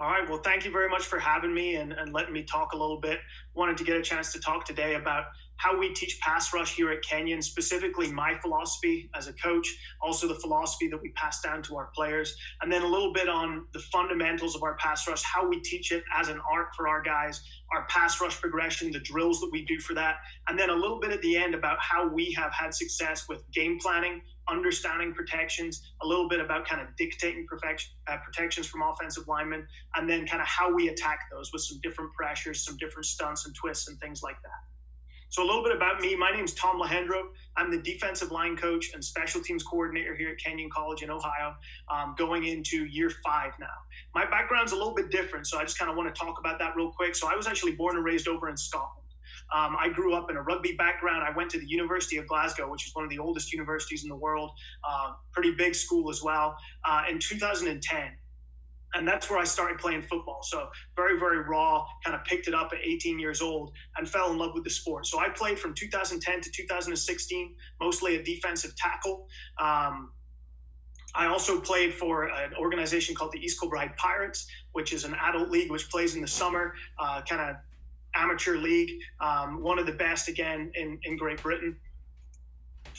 All right. Well, thank you very much for having me and, and letting me talk a little bit. Wanted to get a chance to talk today about how we teach pass rush here at Kenyon, specifically my philosophy as a coach, also the philosophy that we pass down to our players, and then a little bit on the fundamentals of our pass rush, how we teach it as an art for our guys, our pass rush progression, the drills that we do for that, and then a little bit at the end about how we have had success with game planning, understanding protections, a little bit about kind of dictating uh, protections from offensive linemen, and then kind of how we attack those with some different pressures, some different stunts and twists and things like that. So a little bit about me. My name is Tom Lachendro. I'm the defensive line coach and special teams coordinator here at Kenyon College in Ohio, um, going into year five now. My background's a little bit different, so I just kind of want to talk about that real quick. So I was actually born and raised over in Scotland. Um, I grew up in a rugby background. I went to the University of Glasgow, which is one of the oldest universities in the world, uh, pretty big school as well. Uh, in 2010, and that's where I started playing football. So very, very raw. Kind of picked it up at 18 years old and fell in love with the sport. So I played from 2010 to 2016, mostly a defensive tackle. Um, I also played for an organization called the East Kilbride Pirates, which is an adult league which plays in the summer, uh, kind of amateur league, um, one of the best again in, in Great Britain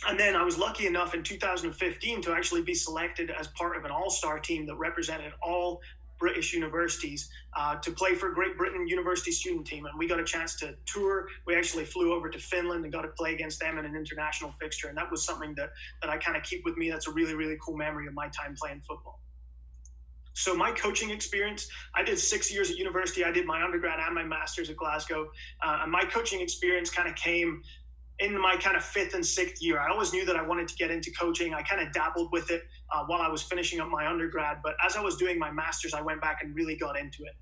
and then I was lucky enough in 2015 to actually be selected as part of an all star team that represented all British universities uh, to play for Great Britain University Student Team. And we got a chance to tour. We actually flew over to Finland and got to play against them in an international fixture. And that was something that, that I kind of keep with me. That's a really, really cool memory of my time playing football. So my coaching experience, I did six years at university. I did my undergrad and my master's at Glasgow. Uh, and my coaching experience kind of came in my kind of fifth and sixth year. I always knew that I wanted to get into coaching. I kind of dabbled with it uh, while I was finishing up my undergrad. But as I was doing my master's, I went back and really got into it.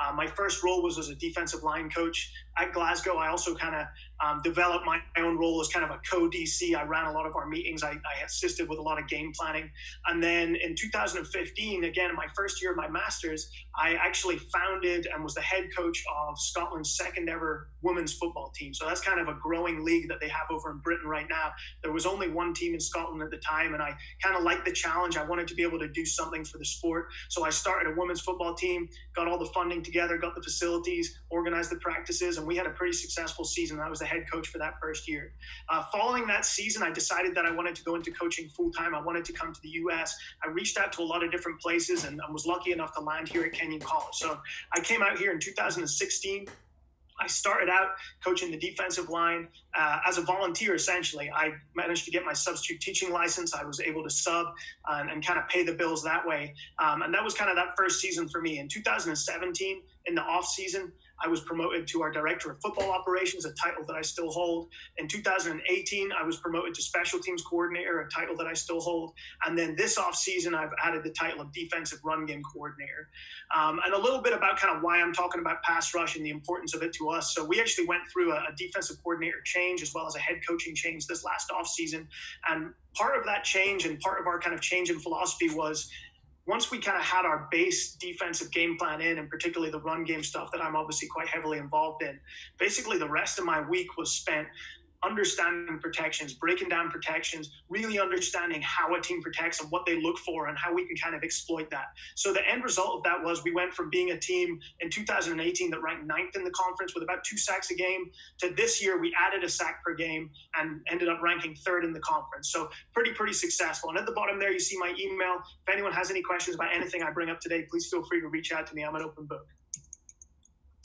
Uh, my first role was as a defensive line coach at Glasgow. I also kind of um, developed my, own role as kind of a co DC. I ran a lot of our meetings, I, I, assisted with a lot of game planning. And then in 2015, again, in my first year of my master's, I actually founded and was the head coach of Scotland's second ever women's football team. So that's kind of a growing league that they have over in Britain right now. There was only one team in Scotland at the time, and I kind of liked the challenge challenge. I wanted to be able to do something for the sport. So I started a women's football team, got all the funding together, got the facilities, organized the practices, and we had a pretty successful season. I was the head coach for that first year. Uh, following that season, I decided that I wanted to go into coaching full time. I wanted to come to the U.S. I reached out to a lot of different places and I was lucky enough to land here at Kenyon College. So I came out here in 2016 I started out coaching the defensive line uh, as a volunteer, essentially. I managed to get my substitute teaching license. I was able to sub uh, and, and kind of pay the bills that way. Um, and that was kind of that first season for me. In 2017, in the off season, I was promoted to our director of football operations, a title that I still hold. In 2018, I was promoted to special teams coordinator, a title that I still hold. And then this offseason, I've added the title of defensive run game coordinator. Um, and a little bit about kind of why I'm talking about pass rush and the importance of it to us. So we actually went through a, a defensive coordinator change as well as a head coaching change this last offseason. And part of that change and part of our kind of change in philosophy was once we kind of had our base defensive game plan in, and particularly the run game stuff that I'm obviously quite heavily involved in, basically the rest of my week was spent understanding protections, breaking down protections, really understanding how a team protects and what they look for and how we can kind of exploit that. So the end result of that was we went from being a team in 2018 that ranked ninth in the conference with about two sacks a game to this year we added a sack per game and ended up ranking third in the conference. So pretty, pretty successful. And at the bottom there, you see my email. If anyone has any questions about anything I bring up today, please feel free to reach out to me. I'm an open book.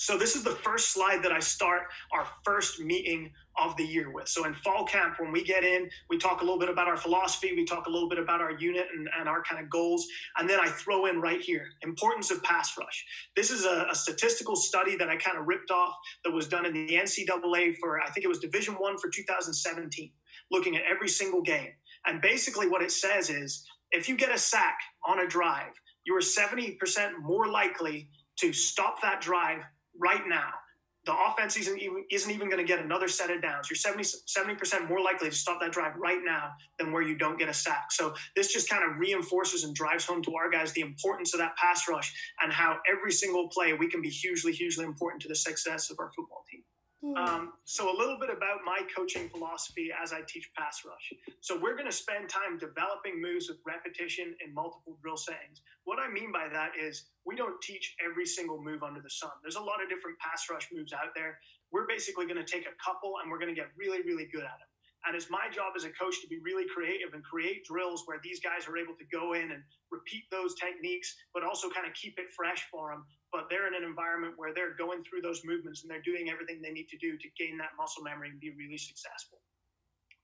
So this is the first slide that I start our first meeting of the year with. So in fall camp, when we get in, we talk a little bit about our philosophy, we talk a little bit about our unit and, and our kind of goals, and then I throw in right here importance of pass rush. This is a, a statistical study that I kind of ripped off that was done in the NCAA for I think it was Division One for 2017, looking at every single game. And basically, what it says is if you get a sack on a drive, you are 70% more likely to stop that drive right now. The offense isn't even, isn't even going to get another set of downs. You're 70, 70% more likely to stop that drive right now than where you don't get a sack. So this just kind of reinforces and drives home to our guys the importance of that pass rush and how every single play we can be hugely, hugely important to the success of our football team. Hmm. Um, so a little bit about my coaching philosophy as I teach pass rush. So we're going to spend time developing moves with repetition in multiple drill settings. What I mean by that is we don't teach every single move under the sun. There's a lot of different pass rush moves out there. We're basically going to take a couple and we're going to get really, really good at them. And it's my job as a coach to be really creative and create drills where these guys are able to go in and repeat those techniques, but also kind of keep it fresh for them. But they're in an environment where they're going through those movements and they're doing everything they need to do to gain that muscle memory and be really successful.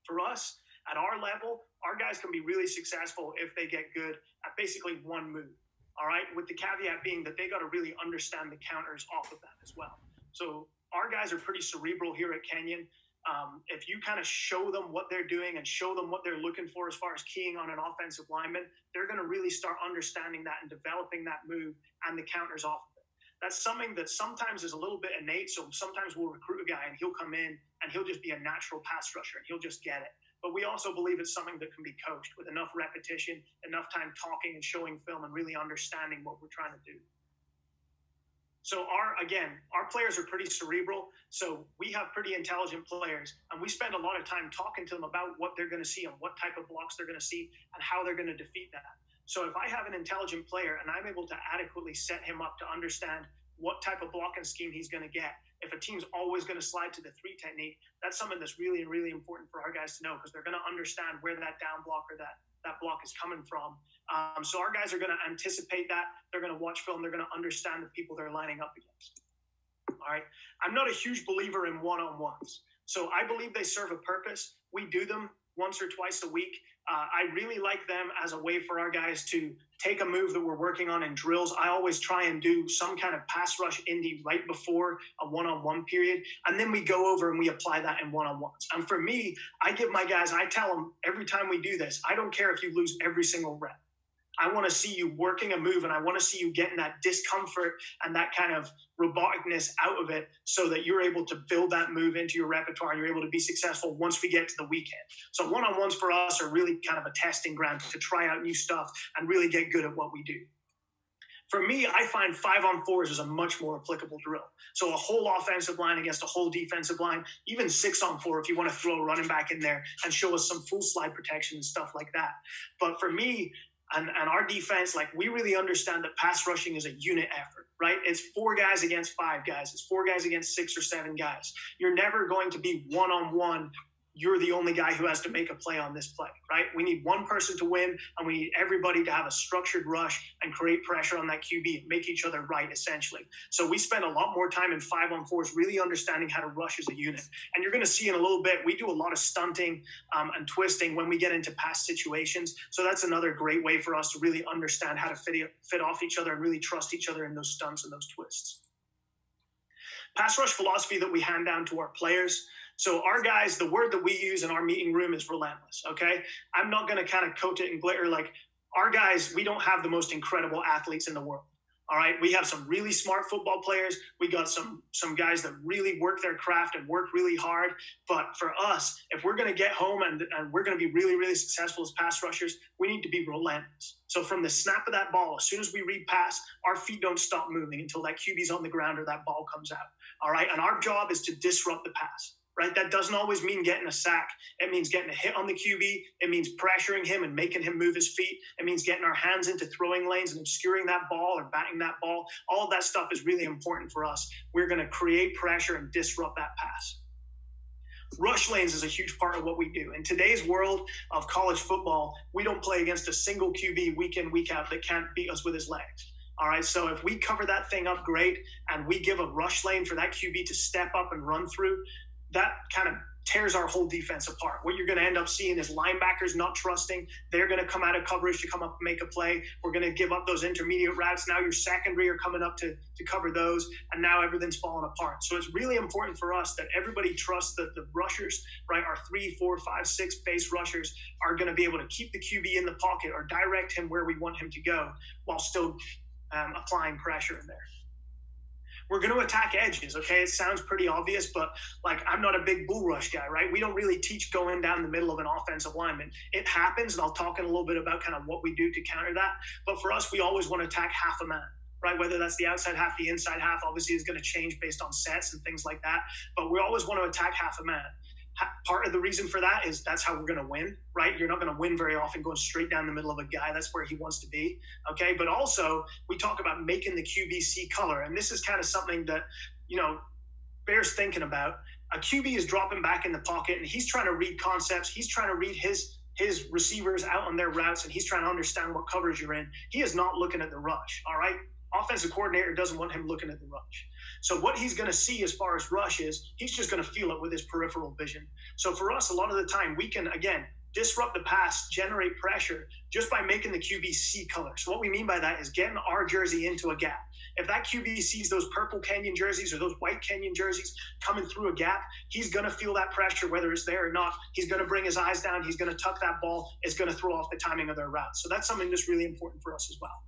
For us, at our level, our guys can be really successful if they get good at basically one move. All right, with the caveat being that they got to really understand the counters off of that as well. So our guys are pretty cerebral here at Kenyon um, if you kind of show them what they're doing and show them what they're looking for as far as keying on an offensive lineman, they're going to really start understanding that and developing that move and the counters off. That's something that sometimes is a little bit innate. So sometimes we'll recruit a guy and he'll come in and he'll just be a natural pass rusher and he'll just get it. But we also believe it's something that can be coached with enough repetition, enough time talking and showing film and really understanding what we're trying to do. So our again, our players are pretty cerebral. So we have pretty intelligent players, and we spend a lot of time talking to them about what they're going to see and what type of blocks they're going to see and how they're going to defeat that. So if I have an intelligent player and I'm able to adequately set him up to understand what type of blocking scheme he's going to get, if a team's always going to slide to the three technique, that's something that's really, really important for our guys to know because they're going to understand where that down block or that that block is coming from. Um, so our guys are going to anticipate that. They're going to watch film. They're going to understand the people they're lining up against. All right. I'm not a huge believer in one on ones. So I believe they serve a purpose. We do them once or twice a week. Uh, I really like them as a way for our guys to take a move that we're working on in drills. I always try and do some kind of pass rush indie right before a one on one period. And then we go over and we apply that in one on ones. And for me, I give my guys, I tell them every time we do this, I don't care if you lose every single rep. I want to see you working a move and I want to see you getting that discomfort and that kind of roboticness out of it so that you're able to build that move into your repertoire and you're able to be successful once we get to the weekend. So one on ones for us are really kind of a testing ground to try out new stuff and really get good at what we do. For me, I find five on fours is a much more applicable drill. So a whole offensive line against a whole defensive line, even six on four if you want to throw a running back in there and show us some full slide protection and stuff like that. But for me, and, and our defense, like we really understand that pass rushing is a unit effort, right? It's four guys against five guys. It's four guys against six or seven guys. You're never going to be one on one you're the only guy who has to make a play on this play, right? We need one person to win, and we need everybody to have a structured rush and create pressure on that QB, make each other right, essentially. So we spend a lot more time in five on fours really understanding how to rush as a unit. And you're going to see in a little bit, we do a lot of stunting um, and twisting when we get into pass situations. So that's another great way for us to really understand how to fit, fit off each other and really trust each other in those stunts and those twists. Pass rush philosophy that we hand down to our players so our guys, the word that we use in our meeting room is relentless. Okay, I'm not going to kind of coat it in glitter. Like our guys, we don't have the most incredible athletes in the world. All right, we have some really smart football players. We got some some guys that really work their craft and work really hard. But for us, if we're going to get home and, and we're going to be really really successful as pass rushers, we need to be relentless. So from the snap of that ball, as soon as we read pass, our feet don't stop moving until that QB's on the ground or that ball comes out. All right, and our job is to disrupt the pass right? That doesn't always mean getting a sack. It means getting a hit on the QB. It means pressuring him and making him move his feet. It means getting our hands into throwing lanes and obscuring that ball or batting that ball. All that stuff is really important for us. We're going to create pressure and disrupt that pass. Rush lanes is a huge part of what we do. In today's world of college football, we don't play against a single QB week in, week out that can't beat us with his legs. All right, so if we cover that thing up great and we give a rush lane for that QB to step up and run through, that kind of tears our whole defense apart. What you're going to end up seeing is linebackers not trusting. They're going to come out of coverage to come up and make a play. We're going to give up those intermediate routes. Now your secondary are coming up to, to cover those, and now everything's falling apart. So it's really important for us that everybody trusts that the rushers, right, our three, four, five, six base rushers are going to be able to keep the QB in the pocket or direct him where we want him to go while still um, applying pressure in there we're going to attack edges. Okay, it sounds pretty obvious, but like I'm not a big bull rush guy, right? We don't really teach going down the middle of an offensive lineman. It happens, and I'll talk in a little bit about kind of what we do to counter that. But for us, we always want to attack half a man. right? Whether that's the outside half, the inside half, obviously is going to change based on sets and things like that. But we always want to attack half a man. Part of the reason for that is that's how we're going to win, right? You're not going to win very often going straight down the middle of a guy. That's where he wants to be, okay? But also, we talk about making the QBC color, and this is kind of something that you know bears thinking about. A QB is dropping back in the pocket, and he's trying to read concepts. He's trying to read his his receivers out on their routes, and he's trying to understand what coverage you're in. He is not looking at the rush. All right, offensive coordinator doesn't want him looking at the rush. So what he's going to see as far as rush is he's just going to feel it with his peripheral vision. So for us, a lot of the time we can again disrupt the pass, generate pressure just by making the QB see color. So what we mean by that is getting our jersey into a gap. If that QB sees those purple Kenyon jerseys or those white Kenyon jerseys coming through a gap, he's going to feel that pressure whether it's there or not. He's going to bring his eyes down. He's going to tuck that ball. It's going to throw off the timing of their route. So that's something that's really important for us as well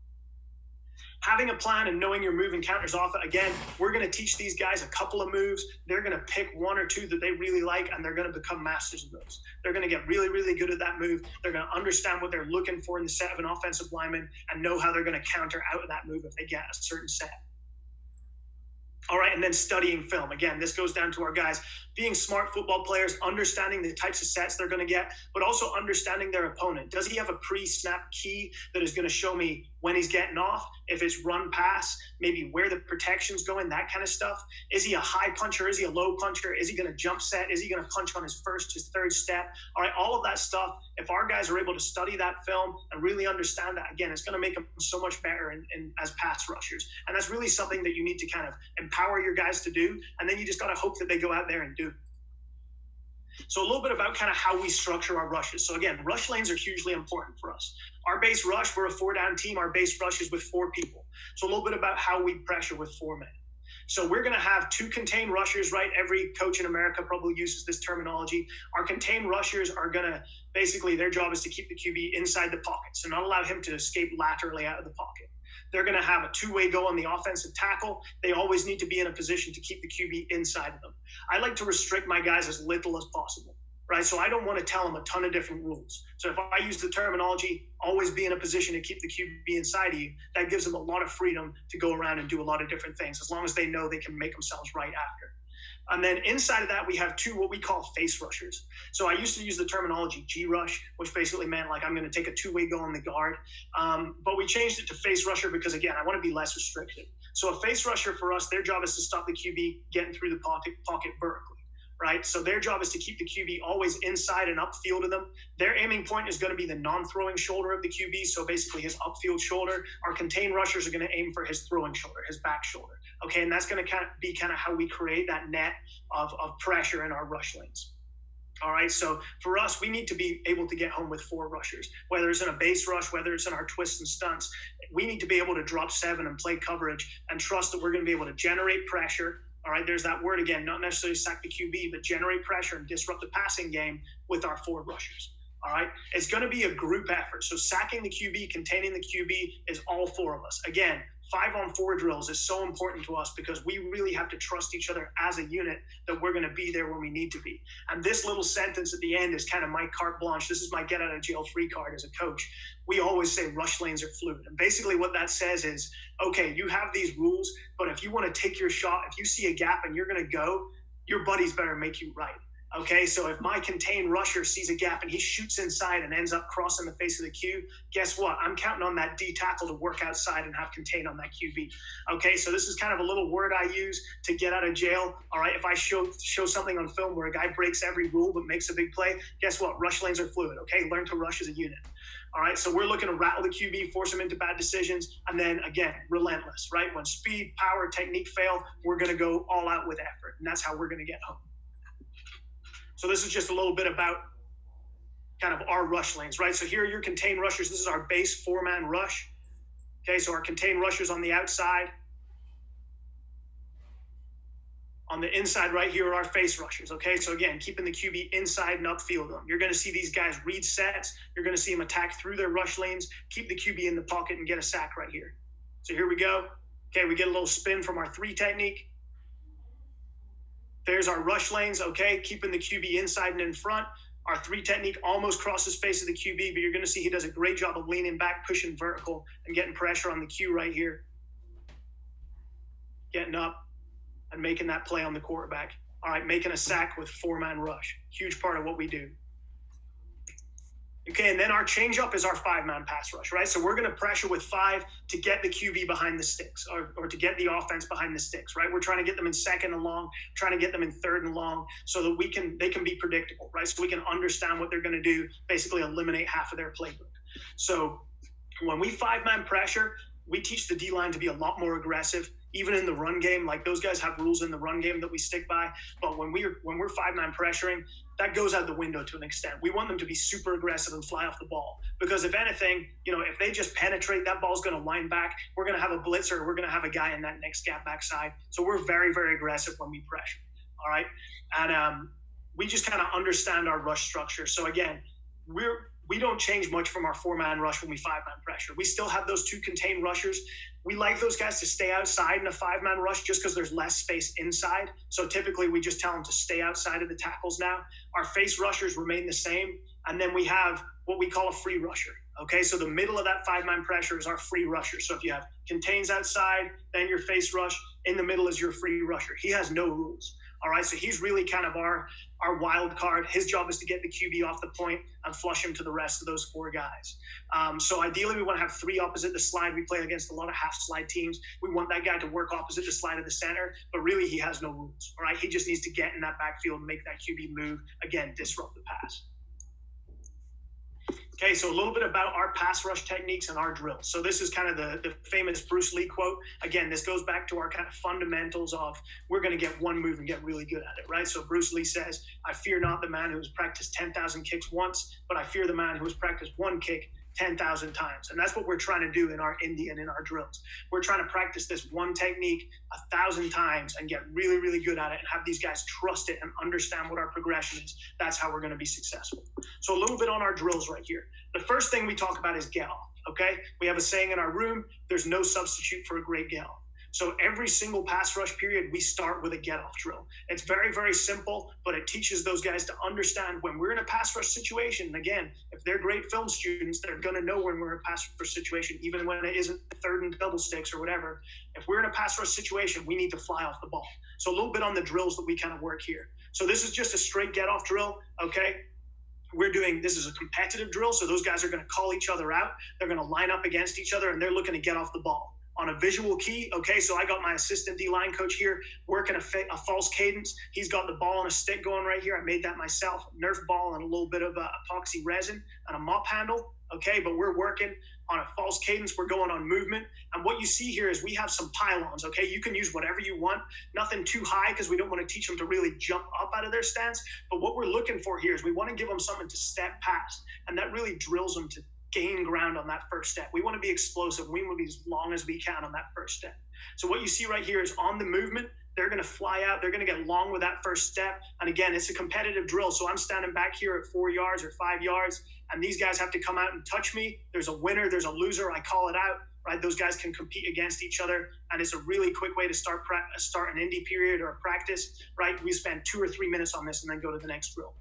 having a plan and knowing your move and counters off it. Again, we're going to teach these guys a couple of moves. They're going to pick one or two that they really like, and they're going to become masters of those. They're going to get really, really good at that move. They're going to understand what they're looking for in the set of an offensive lineman and know how they're going to counter out of that move if they get a certain set. All right, and then studying film. Again, this goes down to our guys being smart football players, understanding the types of sets they're going to get, but also understanding their opponent. Does he have a pre snap key that is going to show me when he's getting off? If it's run pass, maybe where the protection's going, that kind of stuff. Is he a high puncher? Is he a low puncher? Is he going to jump set? Is he going to punch on his first, his third step? All right, all of that stuff. If our guys are able to study that film and really understand that, again, it's going to make them so much better in, in, as pass rushers. And that's really something that you need to kind of empower your guys to do. And then you just got to hope that they go out there and do. So a little bit about kind of how we structure our rushes. So again, rush lanes are hugely important for us. Our base rush, we're a four down team. Our base rush is with four people. So a little bit about how we pressure with four men. So we're going to have two contained rushers, right? Every coach in America probably uses this terminology. Our contained rushers are going to basically their job is to keep the QB inside the pocket, so not allow him to escape laterally out of the pocket. They're going to have a two way go on the offensive tackle. They always need to be in a position to keep the QB inside of them. I like to restrict my guys as little as possible, right? So I don't want to tell them a ton of different rules. So if I use the terminology, always be in a position to keep the QB inside of you, that gives them a lot of freedom to go around and do a lot of different things as long as they know they can make themselves right after. And then inside of that, we have two what we call face rushers. So I used to use the terminology G rush, which basically meant like I'm going to take a two way go on the guard. Um, but we changed it to face rusher because, again, I want to be less restricted. So a face rusher for us, their job is to stop the QB getting through the pocket, pocket vertically right? So their job is to keep the QB always inside and upfield of them. Their aiming point is going to be the non-throwing shoulder of the QB, so basically his upfield shoulder. Our contained rushers are going to aim for his throwing shoulder, his back shoulder. Okay, and that's going to kind of be kind of how we create that net of, of pressure in our rush lanes. All right, so for us, we need to be able to get home with four rushers, whether it's in a base rush, whether it's in our twists and stunts. We need to be able to drop seven and play coverage and trust that we're going to be able to generate pressure all right, there's that word again, not necessarily sack the QB, but generate pressure and disrupt the passing game with our forward rushers. All right, it's going to be a group effort. So sacking the QB, containing the QB is all four of us. Again, five on four drills is so important to us because we really have to trust each other as a unit that we're going to be there when we need to be. And this little sentence at the end is kind of my carte blanche. This is my get out of jail free card as a coach. We always say rush lanes are fluid. And basically, what that says is okay, you have these rules, but if you want to take your shot, if you see a gap and you're going to go, your buddies better make you right. Okay, so if my contained rusher sees a gap and he shoots inside and ends up crossing the face of the Q, guess what? I'm counting on that D tackle to work outside and have contained on that QB. Okay, so this is kind of a little word I use to get out of jail. All right, if I show show something on film where a guy breaks every rule but makes a big play, guess what? Rush lanes are fluid. Okay, learn to rush as a unit. All right, so we're looking to rattle the QB, force him into bad decisions, and then again, relentless, right? When speed, power, technique fail, we're going to go all out with effort, and that's how we're going to get home. So this is just a little bit about kind of our rush lanes, right? So here are your contained rushers. This is our base four man rush. Okay, so our contained rushers on the outside. On the inside, right here, are our face rushers. Okay, so again, keeping the QB inside and upfield them. You're going to see these guys read sets. You're going to see them attack through their rush lanes, keep the QB in the pocket, and get a sack right here. So here we go. Okay, we get a little spin from our three technique. There's our rush lanes, okay, keeping the QB inside and in front. Our three technique almost crosses face of the QB, but you're going to see he does a great job of leaning back, pushing vertical, and getting pressure on the Q right here. getting up and making that play on the quarterback. All right, making a sack with four man rush. Huge part of what we do. Okay, and then our changeup is our five man pass rush, right? So we're going to pressure with five to get the QB behind the sticks or, or to get the offense behind the sticks, right? We're trying to get them in second and long, trying to get them in third and long so that we can, they can be predictable, right? So we can understand what they're going to do, basically eliminate half of their playbook. So when we five man pressure, we teach the D line to be a lot more aggressive, even in the run game. Like those guys have rules in the run game that we stick by. But when we're when we're five man pressuring, that goes out the window to an extent. We want them to be super aggressive and fly off the ball because if anything, you know, if they just penetrate, that ball's going to line back. We're going to have a blitzer. We're going to have a guy in that next gap backside. So we're very very aggressive when we pressure. All right, and um, we just kind of understand our rush structure. So again, we're we don't change much from our four man rush when we five man pressure. We still have those two contained rushers. We like those guys to stay outside in a five man rush just because there's less space inside. So typically we just tell them to stay outside of the tackles now. Our face rushers remain the same. And then we have what we call a free rusher. Okay, so the middle of that five man pressure is our free rusher. So if you have contains outside, then your face rush, in the middle is your free rusher. He has no rules. All right, so he's really kind of our our wild card. His job is to get the QB off the point and flush him to the rest of those four guys. Um, so ideally, we want to have three opposite the slide. We play against a lot of half slide teams. We want that guy to work opposite the slide of the center, but really he has no rules. All right, he just needs to get in that backfield make that QB move again, disrupt the pass. Okay, so a little bit about our pass rush techniques and our drills. So this is kind of the, the famous Bruce Lee quote. Again, this goes back to our kind of fundamentals of we're going to get one move and get really good at it, right? So Bruce Lee says, I fear not the man who has practiced 10,000 kicks once, but I fear the man who has practiced one kick 10,000 times. And that's what we're trying to do in our Indian, in our drills. We're trying to practice this one technique a thousand times and get really, really good at it and have these guys trust it and understand what our progression is. That's how we're going to be successful. So, a little bit on our drills right here. The first thing we talk about is off. Okay. We have a saying in our room there's no substitute for a great off. So every single pass rush period, we start with a get off drill. It's very, very simple, but it teaches those guys to understand when we're in a pass rush situation. And again, if they're great film students, they're going to know when we're in a pass rush situation, even when it isn't third and double sticks or whatever. If we're in a pass rush situation, we need to fly off the ball. So a little bit on the drills that we kind of work here. So this is just a straight get off drill. Okay we're doing this is a competitive drill so those guys are going to call each other out they're going to line up against each other and they're looking to get off the ball on a visual key. Okay, so I got my assistant D line coach here working a, fa- a, false cadence. He's got the ball and a stick going right here. I made that myself, Nerf ball and a little bit of uh, epoxy resin and a mop handle. Okay, but we're working on a false cadence. We're going on movement. And what you see here is we have some pylons. Okay, you can use whatever you want, nothing too high because we don't want to teach them to really jump up out of their stance. But what we're looking for here is we want to give them something to step past, and that really drills them to gain ground on that first step. We want to be explosive. We want to be as long as we can on that first step. So what you see right here is on the movement, they're going to fly out. They're going to get long with that first step. And again, it's a competitive drill. So I'm standing back here at four yards or five yards, and these guys have to come out and touch me. There's a winner, there's a loser. I call it out. Right, those guys can compete against each other, and it's a really quick way to start start an indie period or a practice. Right, we spend two or three minutes on this, and then go to the next drill.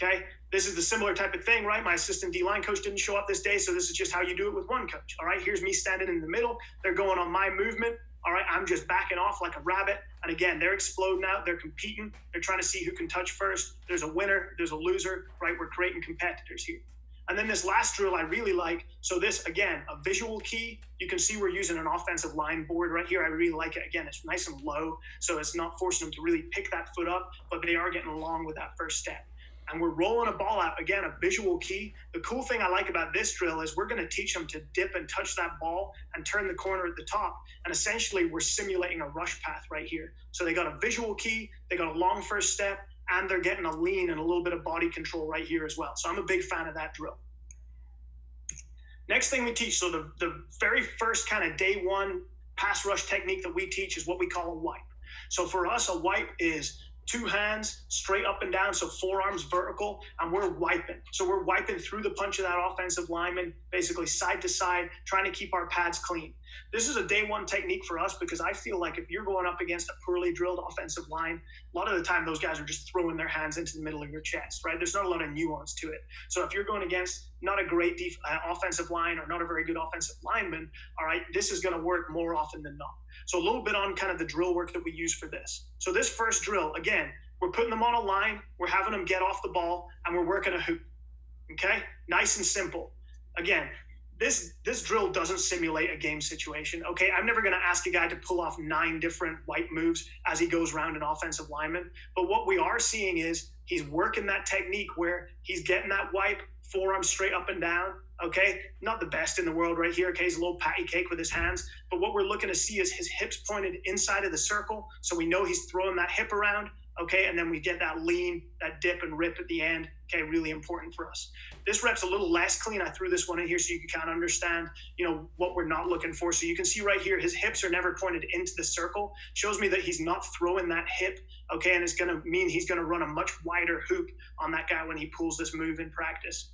Okay, this is the similar type of thing, right? My assistant D line coach didn't show up this day, so this is just how you do it with one coach. All right, here's me standing in the middle. They're going on my movement. All right, I'm just backing off like a rabbit. And again, they're exploding out. They're competing. They're trying to see who can touch first. There's a winner. There's a loser. Right? We're creating competitors here. And then this last drill I really like. So this again, a visual key. You can see we're using an offensive line board right here. I really like it. Again, it's nice and low, so it's not forcing them to really pick that foot up, but they are getting along with that first step and we're rolling a ball out. Again a visual key. The cool thing i like about this drill is we're going to teach them to dip and touch that ball and turn the corner at the top. And essentially we're simulating a rush path right here. So they got a visual key they got a long first step and they're getting a lean and a little bit of body control right here as well. So i'm a big fan of that drill. Next thing we teach so the, the very first kind of day one pass rush technique that we teach is what we call a wipe. So for us a wipe is two hands straight up and down, so forearms vertical, and we're wiping. So we're wiping through the punch of that offensive lineman, basically side to side, trying to keep our pads clean. This is a day one technique for us because I feel like if you're going up against a poorly drilled offensive line, a lot of the time those guys are just throwing their hands into the middle of your chest, right? There's not a lot of nuance to it. So if you're going against not a great def- uh, offensive line or not a very good offensive lineman, all right, this is going to work more often than not. So a little bit on kind of the drill work that we use for this. So this first drill, again, we're putting them on a line, we're having them get off the ball, and we're working a hoop. Okay, nice and simple. Again, this this drill doesn't simulate a game situation. Okay, I'm never going to ask a guy to pull off nine different wipe moves as he goes around an offensive lineman. But what we are seeing is he's working that technique where he's getting that wipe, forearm straight up and down. Okay, not the best in the world right here. Okay, he's a little patty cake with his hands. But what we're looking to see is his hips pointed inside of the circle, so we know he's throwing that hip around okay? And then we get that lean that dip and rip at the end okay? Really important for us. This rep's a little less clean. I threw this one in here so you can kind of understand you know what we're not looking for. So you can see right here his hips are never pointed into the circle. Shows me that he's not throwing that hip okay? And it's going to mean he's going to run a much wider hoop on that guy when he pulls this move in practice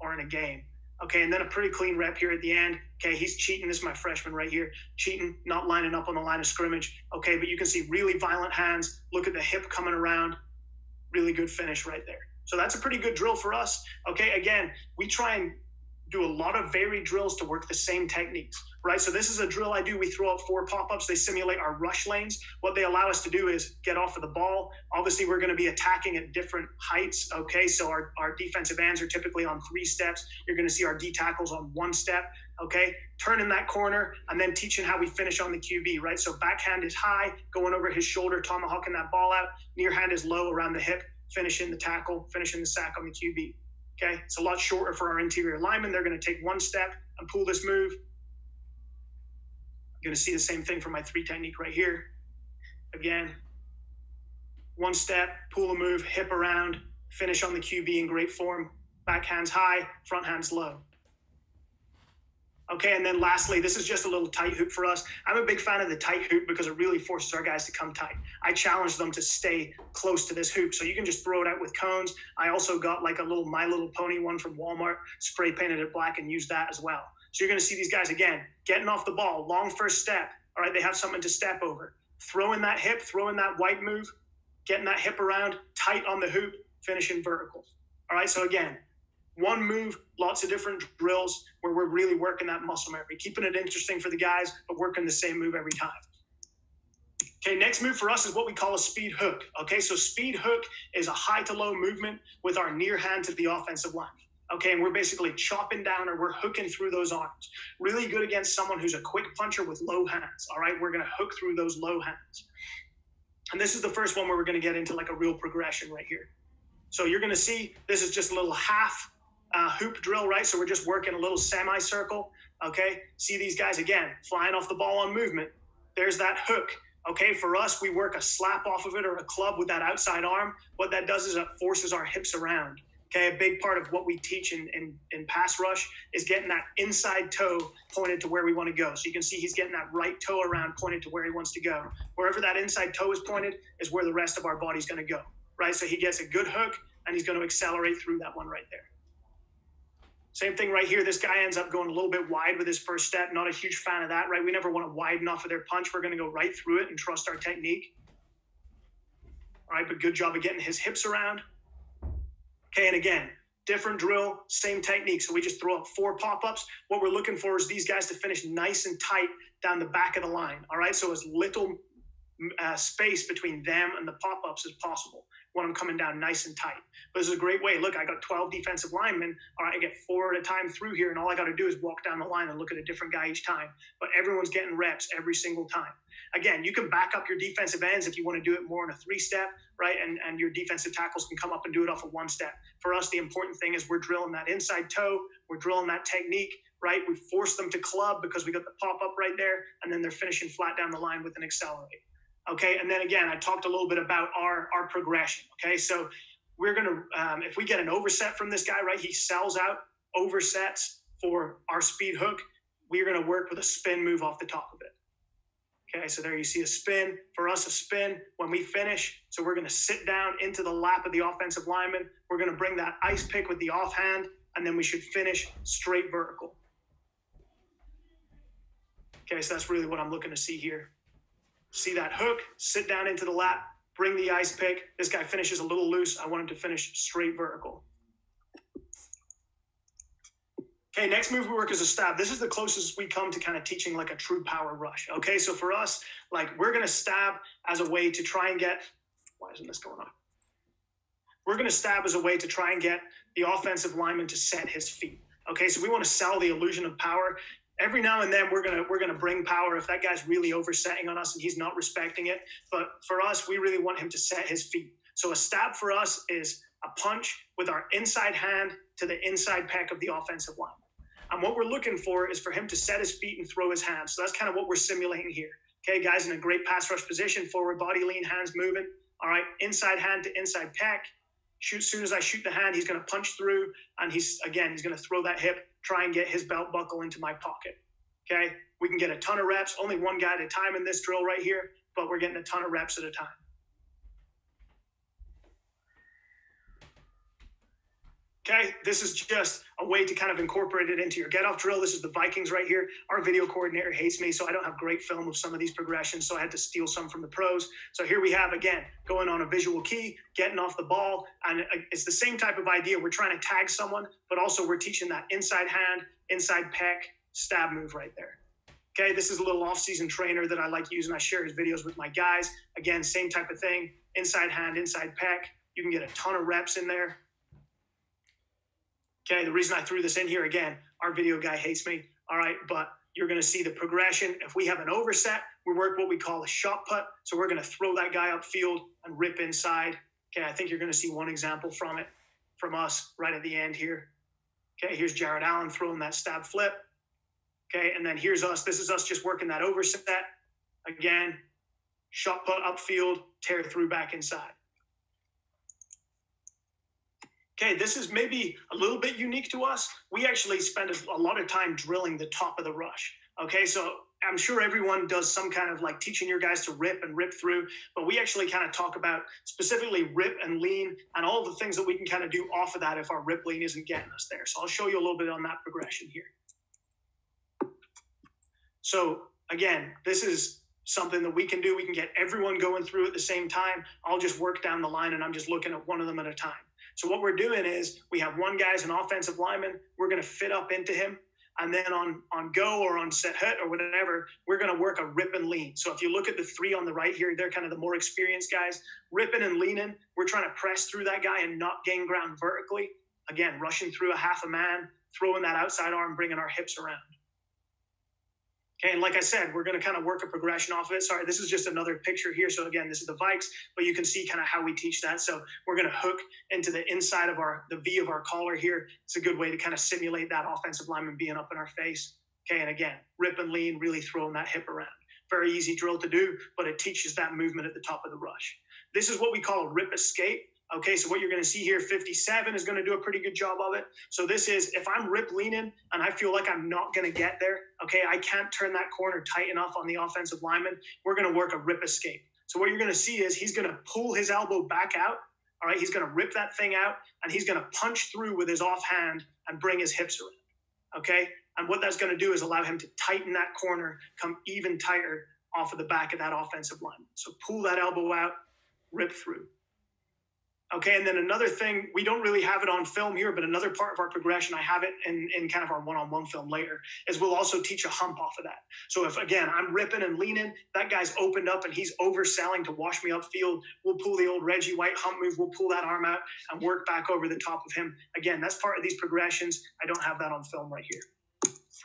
or in a game Okay, and then a pretty clean rep here at the end. Okay, he's cheating. This is my freshman right here. Cheating, not lining up on the line of scrimmage. Okay, but you can see really violent hands. Look at the hip coming around. Really good finish right there. So that's a pretty good drill for us. Okay, again, we try and do a lot of varied drills to work the same techniques, right? So this is a drill I do. We throw up four pop-ups. They simulate our rush lanes. What they allow us to do is get off of the ball. Obviously, we're going to be attacking at different heights. Okay, so our, our defensive ends are typically on three steps. You're going to see our D tackles on one step. Okay, turning that corner and then teaching how we finish on the QB, right? So backhand is high, going over his shoulder, tomahawking that ball out. Near hand is low around the hip, finishing the tackle, finishing the sack on the QB. Okay, it's a lot shorter for our interior linemen. They're going to take one step and pull this move. You're to see the same thing for my three technique right here. Again, one step, pull a move, hip around, finish on the QB in great form. Back hands high, front hands low. Okay, and then lastly, this is just a little tight hoop for us. I'm a big fan of the tight hoop because it really forces our guys to come tight. I challenge them to stay close to this hoop, so you can just throw it out with cones. I also got like a little My Little Pony one from Walmart, spray painted it black, and use that as well. So you're going to see these guys again getting off the ball, long first step. All right, they have something to step over. Throwing that hip, throwing that wipe move, getting that hip around, tight on the hoop, finishing verticals. All right, so again, one move, lots of different drills where we're really working that muscle memory, keeping it interesting for the guys, but working the same move every time. Okay, next move for us is what we call a speed hook. Okay, so speed hook is a high to low movement with our near hand to the offensive line. Okay, and we're basically chopping down or we're hooking through those arms. Really good against someone who's a quick puncher with low hands. All right, we're gonna hook through those low hands. And this is the first one where we're gonna get into like a real progression right here. So you're gonna see this is just a little half uh, hoop drill, right? So we're just working a little semicircle. Okay. See these guys again flying off the ball on movement. There's that hook. Okay. For us, we work a slap off of it or a club with that outside arm. What that does is it forces our hips around. Okay. A big part of what we teach in, in, in pass rush is getting that inside toe pointed to where we want to go. So you can see he's getting that right toe around pointed to where he wants to go. Wherever that inside toe is pointed is where the rest of our body's going to go. Right. So he gets a good hook and he's going to accelerate through that one right there. Same thing right here. This guy ends up going a little bit wide with his first step. Not a huge fan of that, right? We never want to widen off of their punch. We're going to go right through it and trust our technique. All right, but good job of getting his hips around. Okay, and again, different drill, same technique. So we just throw up four pop ups. What we're looking for is these guys to finish nice and tight down the back of the line. All right, so as little uh, space between them and the pop ups as possible when I'm coming down nice and tight. But this is a great way. Look, I got 12 defensive linemen. All right, I get four at a time through here, and all I got to do is walk down the line and look at a different guy each time. But everyone's getting reps every single time. Again, you can back up your defensive ends if you want to do it more in a three step, right? And, and your defensive tackles can come up and do it off of one step. For us, the important thing is we're drilling that inside toe, we're drilling that technique, right? We force them to club because we got the pop up right there, and then they're finishing flat down the line with an accelerate. Okay, and then again, I talked a little bit about our our progression. Okay, so we're gonna um, if we get an overset from this guy, right? He sells out oversets for our speed hook. We're gonna work with a spin move off the top of it. Okay, so there you see a spin. For us, a spin when we finish. So we're going to sit down into the lap of the offensive lineman. We're going to bring that ice pick with the offhand, and then we should finish straight vertical. Okay, so that's really what I'm looking to see here. See that hook, sit down into the lap, bring the ice pick. This guy finishes a little loose. I want him to finish straight vertical. Okay, next move we work is a stab. This is the closest we come to kind of teaching like a true power rush. Okay, so for us, like we're gonna stab as a way to try and get. Why isn't this going on? We're gonna stab as a way to try and get the offensive lineman to set his feet. Okay, so we want to sell the illusion of power. Every now and then we're gonna we're gonna bring power if that guy's really oversetting on us and he's not respecting it. But for us, we really want him to set his feet. So a stab for us is a punch with our inside hand to the inside pec of the offensive line. And what we're looking for is for him to set his feet and throw his hands. So that's kind of what we're simulating here. Okay, guys in a great pass rush position, forward body lean, hands moving. All right, inside hand to inside pec. Shoot, as soon as I shoot the hand, he's going to punch through, and he's again, he's going to throw that hip, try and get his belt buckle into my pocket. Okay, we can get a ton of reps, only one guy at a time in this drill right here, but we're getting a ton of reps at a time. Okay, this is just a way to kind of incorporate it into your get off drill. This is the Vikings right here. Our video coordinator hates me, so I don't have great film of some of these progressions, so I had to steal some from the pros. So here we have again going on a visual key, getting off the ball, and it's the same type of idea. We're trying to tag someone, but also we're teaching that inside hand, inside pec, stab move right there. Okay, this is a little off-season trainer that I like using. I share his videos with my guys. Again, same type of thing, inside hand, inside pec. You can get a ton of reps in there. Okay, the reason I threw this in here again, our video guy hates me. All right, but you're going to see the progression. If we have an overset, we work what we call a shot put. So we're going to throw that guy upfield and rip inside. Okay, I think you're going to see one example from it from us right at the end here. Okay, here's Jared Allen throwing that stab flip. Okay, and then here's us. This is us just working that overset. Again, shot put upfield, tear through back inside okay, this is maybe a little bit unique to us. We actually spend a, lot of time drilling the top of the rush. Okay, so I'm sure everyone does some kind of like teaching your guys to rip and rip through, but we actually kind of talk about specifically rip and lean and all the things that we can kind of do off of that if our rip lean isn't getting us there. So I'll show you a little bit on that progression here. So again, this is something that we can do. We can get everyone going through at the same time. I'll just work down the line and I'm just looking at one of them at a time. So what we're doing is we have one guy as an offensive lineman. We're going to fit up into him. And then on, on go or on set hut or whatever, we're going to work a rip and lean. So if you look at the three on the right here, they're kind of the more experienced guys. Ripping and leaning, we're trying to press through that guy and not gain ground vertically. Again, rushing through a half a man, throwing that outside arm, bringing our hips around. Okay, and like I said, we're going to kind of work a progression off of it. Sorry, this is just another picture here. So again, this is the Vikes, but you can see kind of how we teach that. So we're going to hook into the inside of our the V of our collar here. It's a good way to kind of simulate that offensive lineman being up in our face. Okay, and again, rip and lean, really throwing that hip around. Very easy drill to do, but it teaches that movement at the top of the rush. This is what we call rip escape. Okay, so what you're going to see here, 57 is going to do a pretty good job of it. So this is if I'm rip leaning and I feel like I'm not going to get there, okay, I can't turn that corner tight enough on the offensive lineman. We're going to work a rip escape. So what you're going to see is he's going to pull his elbow back out. All right, he's going to rip that thing out and he's going to punch through with his offhand and bring his hips around. Okay, and what that's going to do is allow him to tighten that corner, come even tighter off of the back of that offensive lineman. So pull that elbow out, rip through. Okay, and then another thing, we don't really have it on film here, but another part of our progression, I have it in, in kind of our one on one film later, is we'll also teach a hump off of that. So if, again, I'm ripping and leaning, that guy's opened up and he's overselling to wash me upfield, we'll pull the old Reggie White hump move, we'll pull that arm out and work back over the top of him. Again, that's part of these progressions. I don't have that on film right here.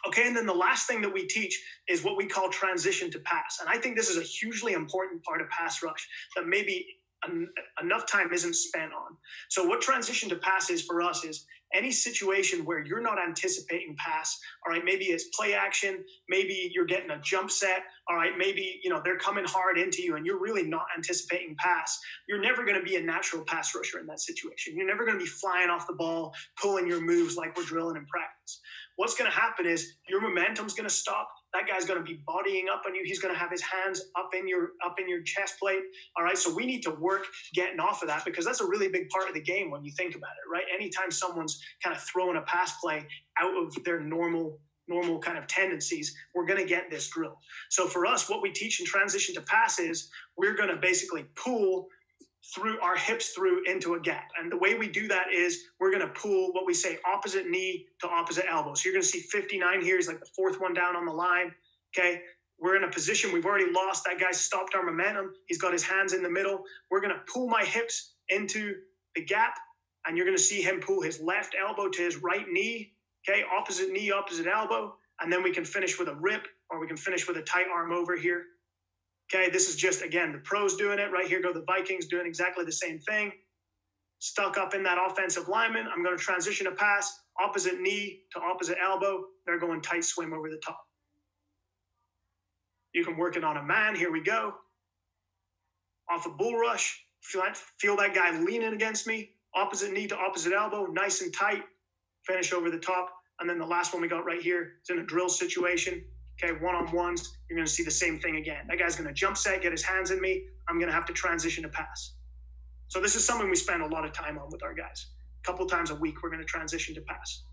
Okay, and then the last thing that we teach is what we call transition to pass. And I think this is a hugely important part of pass rush that maybe en- enough time isn't spent on. So what transition to pass is for us is any situation where you're not anticipating pass. All right, maybe it's play action, maybe you're getting a jump set. All right, maybe you know they're coming hard into you and you're really not anticipating pass. You're never going to be a natural pass rusher in that situation. You're never going to be flying off the ball, pulling your moves like we're drilling in practice. What's going to happen is your momentum's going to stop that guy's going to be bodying up on you. He's going to have his hands up in your up in your chest plate. All right, so we need to work getting off of that because that's a really big part of the game when you think about it, right? Anytime someone's kind of throwing a pass play out of their normal normal kind of tendencies, we're going to get this drill. So for us, what we teach in transition to pass is we're going to basically pull through our hips through into a gap. And the way we do that is we're going to pull what we say opposite knee to opposite elbow. So you're going to see 59 here is like the fourth one down on the line. Okay. We're in a position we've already lost. That guy stopped our momentum. He's got his hands in the middle. We're going to pull my hips into the gap, and you're going to see him pull his left elbow to his right knee. Okay, opposite knee, opposite elbow, and then we can finish with a rip, or we can finish with a tight arm over here. Okay, this is just again the pros doing it. Right here go the Vikings doing exactly the same thing. Stuck up in that offensive lineman. I'm going to transition a pass, opposite knee to opposite elbow. They're going tight swim over the top. You can work it on a man. Here we go. Off a bull rush. Feel that, feel that guy leaning against me. Opposite knee to opposite elbow. Nice and tight. Finish over the top. And then the last one we got right here is in a drill situation. Okay, one on ones. You're going to see the same thing again. That guy's going to jump set, get his hands in me. I'm going to have to transition to pass. So this is something we spend a lot of time on with our guys. A couple times a week, we're going to transition to pass.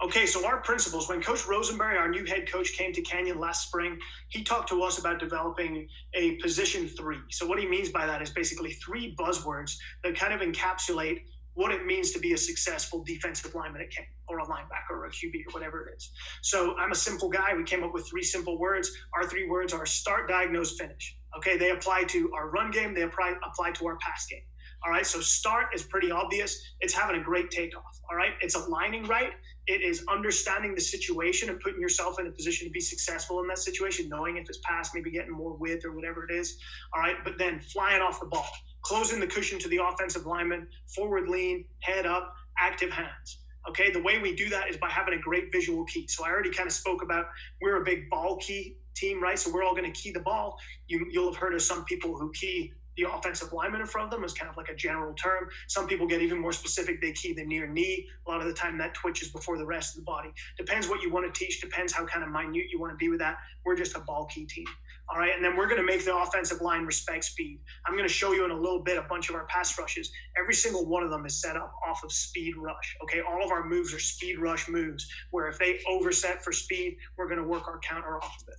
Okay, so our principles, when Coach Rosenberry, our new head coach, came to Kenyon last spring, he talked to us about developing a position three. So, what he means by that is basically three buzzwords that kind of encapsulate what it means to be a successful defensive lineman at Kenyon or a linebacker or a QB or whatever it is. So, I'm a simple guy. We came up with three simple words. Our three words are start, diagnose, finish. Okay, they apply to our run game, they apply, apply to our pass game. All right, so start is pretty obvious. It's having a great takeoff. All right, it's aligning right. It is understanding the situation and putting yourself in a position to be successful in that situation, knowing if it's past, maybe getting more width or whatever it is. All right, but then flying off the ball, closing the cushion to the offensive lineman, forward lean, head up, active hands. Okay, the way we do that is by having a great visual key. So I already kind of spoke about we're a big ball key team, right? So we're all going to key the ball. You, you'll have heard of some people who key the offensive lineman in front of them is kind of like a general term. Some people get even more specific. They key the near knee. A lot of the time that twitches before the rest of the body. Depends what you want to teach. Depends how kind of minute you want to be with that. We're just a ball key team. All right. And then we're going to make the offensive line respect speed. I'm going to show you in a little bit a bunch of our pass rushes. Every single one of them is set up off of speed rush. Okay. All of our moves are speed rush moves where if they overset for speed, we're going to work our counter off of it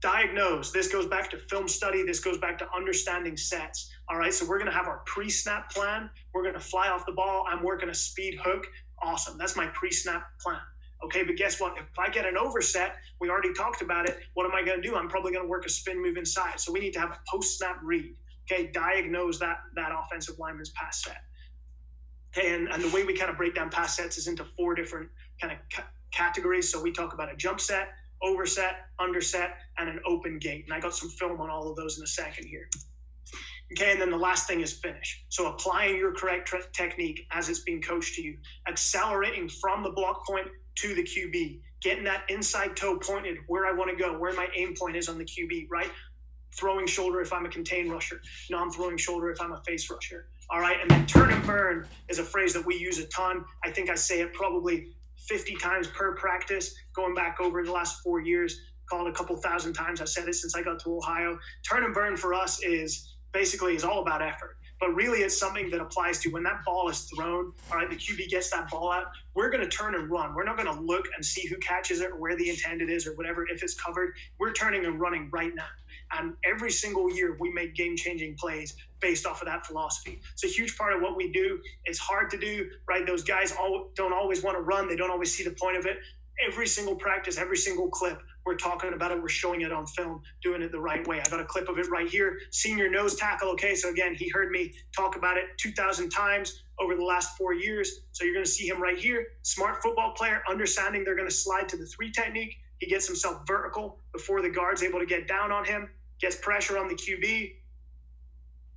diagnose. This goes back to film study. This goes back to understanding sets. All right. So we're going to have our pre snap plan. We're going to fly off the ball. I'm working a speed hook. Awesome. That's my pre snap plan. Okay. But guess what? If I get an overset, we already talked about it. What am I going to do? I'm probably going to work a spin move inside. So we need to have a post snap read. Okay. Diagnose that, that offensive lineman's pass set. Okay. And, and the way we kind of break down pass sets is into four different kind of ca- categories. So we talk about a jump set, overset, underset, and an open gate. And I got some film on all of those in a second here. Okay, and then the last thing is finish. So applying your correct technique as it's being coached to you, accelerating from the block point to the QB, getting that inside toe pointed where I want to go, where my aim point is on the QB, right? Throwing shoulder if I'm a contain rusher, non throwing shoulder if I'm a face rusher. All right, and then turn and burn is a phrase that we use a ton. I think I say it probably 50 times per practice, going back over the last four years, called a couple thousand times. I've said it since I got to Ohio. Turn and burn for us is basically is all about effort. But really, it's something that applies to when that ball is thrown. All right, the QB gets that ball out. We're going to turn and run. We're not going to look and see who catches it or where the intended is or whatever. If it's covered, we're turning and running right now. And every single year, we make game changing plays based off of that philosophy. It's a huge part of what we do. It's hard to do, right? Those guys all, don't always want to run, they don't always see the point of it. Every single practice, every single clip, we're talking about it. We're showing it on film, doing it the right way. I got a clip of it right here. Senior nose tackle. Okay, so again, he heard me talk about it 2,000 times over the last four years. So you're going to see him right here. Smart football player, understanding they're going to slide to the three technique. He gets himself vertical before the guard's able to get down on him gets pressure on the QB.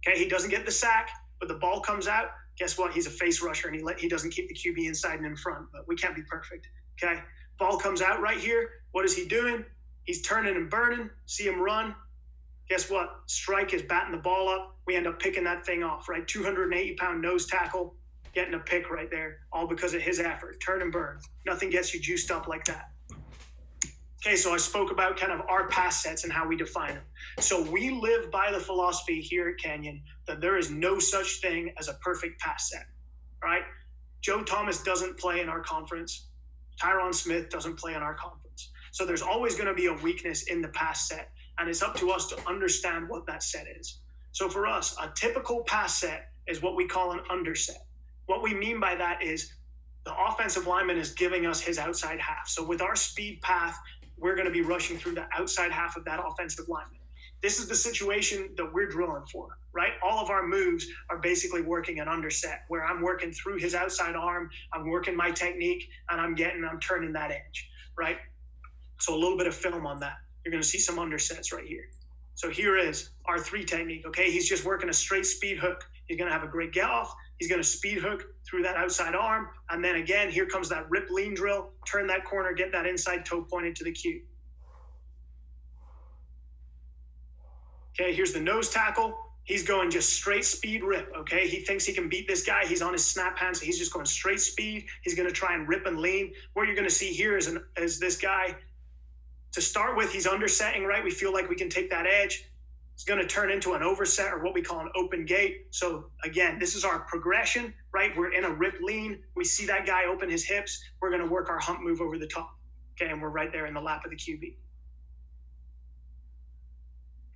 Okay, he doesn't get the sack, but the ball comes out. Guess what? He's a face rusher and he let, he doesn't keep the QB inside and in front. But we can't be perfect. Okay, ball comes out right here. What is he doing? He's turning and burning. See him run. Guess what? Strike is batting the ball up. We end up picking that thing off. Right, 280 pound nose tackle, getting a pick right there, all because of his effort. Turn and burn. Nothing gets you juiced up like that. Okay, so I spoke about kind of our pass sets and how we define them. So we live by the philosophy here at Kenyon that there is no such thing as a perfect pass set. Right? Joe Thomas doesn't play in our conference. Tyron Smith doesn't play in our conference. So there's always going to be a weakness in the pass set, and it's up to us to understand what that set is. So for us, a typical pass set is what we call an underset. What we mean by that is the offensive lineman is giving us his outside half. So with our speed path, we're going to be rushing through the outside half of that offensive lineman. This is the situation that we're drilling for, right? All of our moves are basically working an underset where I'm working through his outside arm, I'm working my technique, and I'm getting, I'm turning that edge, right? So a little bit of film on that. You're going to see some undersets right here. So here is our three technique. Okay, he's just working a straight speed hook. He's going to have a great get off. He's going to speed hook through that outside arm. And then again, here comes that rip lean drill. Turn that corner, get that inside toe pointed to the cue. Okay, here's the nose tackle. He's going just straight speed rip. Okay, he thinks he can beat this guy. He's on his snap hand, so he's just going straight speed. He's going to try and rip and lean. What you're going to see here is, an, is this guy. To start with, he's undersetting, right? We feel like we can take that edge. It's going to turn into an overset or what we call an open gate. So again, this is our progression, right? We're in a rip lean. We see that guy open his hips. We're going to work our hump move over the top. Okay, and we're right there in the lap of the QB.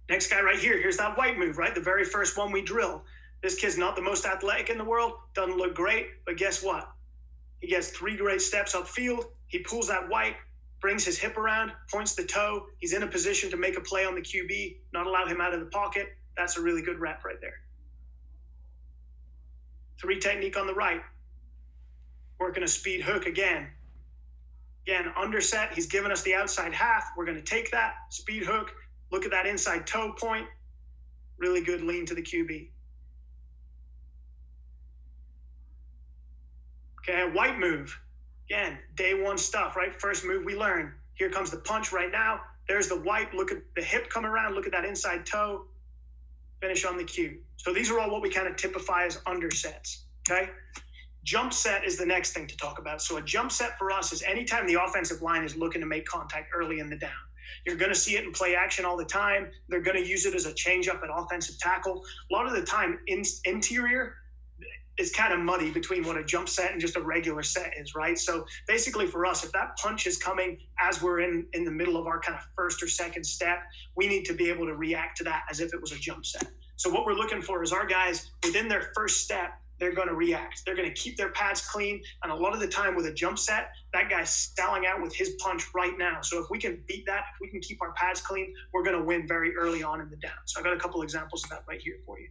Next guy right here. Here's that wipe move, right? The very first one we drill. This kid's not the most athletic in the world. Doesn't look great, but guess what? He gets three great steps upfield. He pulls that wipe, brings his hip around, points the toe. He's in a position to make a play on the QB, not allow him out of the pocket. That's a really good rep right there. Three technique on the right. Working a speed hook again. Again, underset. He's given us the outside half. We're going to take that speed hook, look at that inside toe point. Really good lean to the QB. Okay, wipe move. Again, day one stuff, right? First move we learn. Here comes the punch right now. There's the wipe. Look at the hip come around. Look at that inside toe. Finish on the cue. So these are all what we kind of typify as undersets. Okay. Jump set is the next thing to talk about. So a jump set for us is anytime the offensive line is looking to make contact early in the down. You're going to see it in play action all the time. They're going to use it as a change up at offensive tackle. A lot of the time, in, interior, is kind of muddy between what a jump set and just a regular set is, right? So basically for us, if that punch is coming as we're in in the middle of our kind of first or second step, we need to be able to react to that as if it was a jump set. So what we're looking for is our guys within their first step, they're going to react. They're going to keep their pads clean. And a lot of the time with a jump set, that guy's styling out with his punch right now. So if we can beat that, if we can keep our pads clean, we're going to win very early on in the down. So I've got a couple examples of that right here for you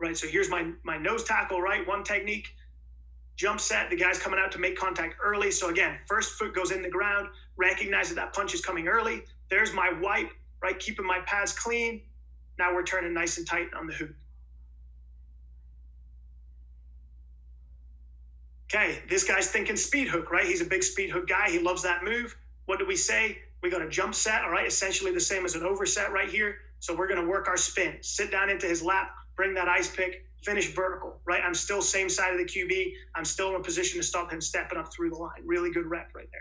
right? So here's my my nose tackle, right? One technique, jump set. The guy's coming out to make contact early. So again, first foot goes in the ground, recognize that that punch is coming early. There's my wipe, right? Keeping my pads clean. Now we're turning nice and tight on the hoop. Okay, this guy's thinking speed hook, right? He's a big speed hook guy. He loves that move. What do we say? We got a jump set, all right? Essentially the same as an overset right here. So we're going to work our spin. Sit down into his lap, bring that ice pick, finish vertical, right? I'm still same side of the QB. I'm still in a position to stop him stepping up through the line. Really good rep right there.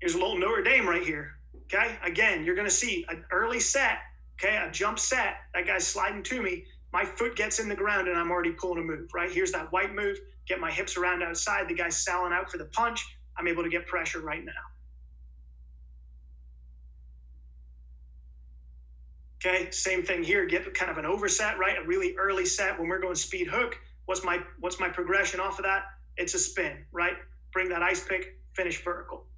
Here's a little Notre Dame right here. Okay. Again, you're going to see an early set. Okay. A jump set. That guy's sliding to me. My foot gets in the ground and I'm already pulling a move, right? Here's that wipe move. Get my hips around outside. The guy's selling out for the punch. I'm able to get pressure right now. Okay, same thing here. Get kind of an overset, right? A really early set when we're going speed hook. What's my what's my progression off of that? It's a spin, right? Bring that ice pick, finish vertical.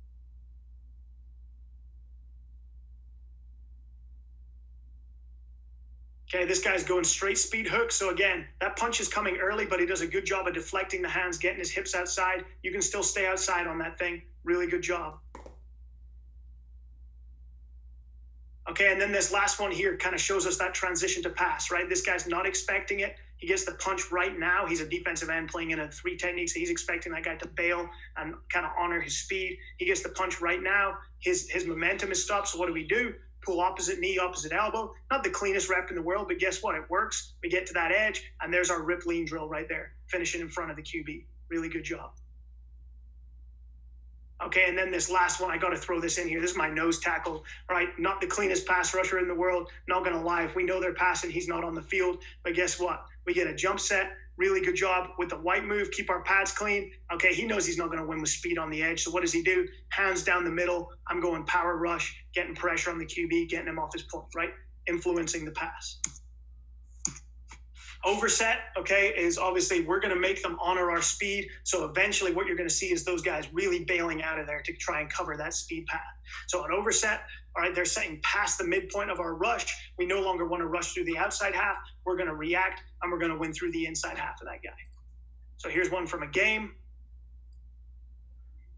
Okay, this guy's going straight speed hook. So again, that punch is coming early, but he does a good job of deflecting the hands, getting his hips outside. You can still stay outside on that thing. Really good job. Okay, and then this last one here kind of shows us that transition to pass, right? This guy's not expecting it. He gets the punch right now. He's a defensive end playing in a three techniques. So he's expecting that guy to bail and kind of honor his speed. He gets the punch right now. His his momentum is stopped. So what do we do? Pull opposite knee, opposite elbow. Not the cleanest rep in the world, but guess what? It works. We get to that edge, and there's our rip lean drill right there, finishing in front of the QB. Really good job. Okay, and then this last one, I got to throw this in here. This is my nose tackle, right? Not the cleanest pass rusher in the world. Not going to lie. If we know they're passing, he's not on the field. But guess what? We get a jump set. Really good job with the wipe move. Keep our pads clean. Okay, he knows he's not going to win with speed on the edge. So what does he do? Hands down the middle. I'm going power rush, getting pressure on the QB, getting him off his point, right? Influencing the pass. Overset, okay, is obviously we're going to make them honor our speed. So eventually, what you're going to see is those guys really bailing out of there to try and cover that speed path. So on overset, all right, they're setting past the midpoint of our rush. We no longer want to rush through the outside half. We're going to react and we're going to win through the inside half of that guy. So here's one from a game.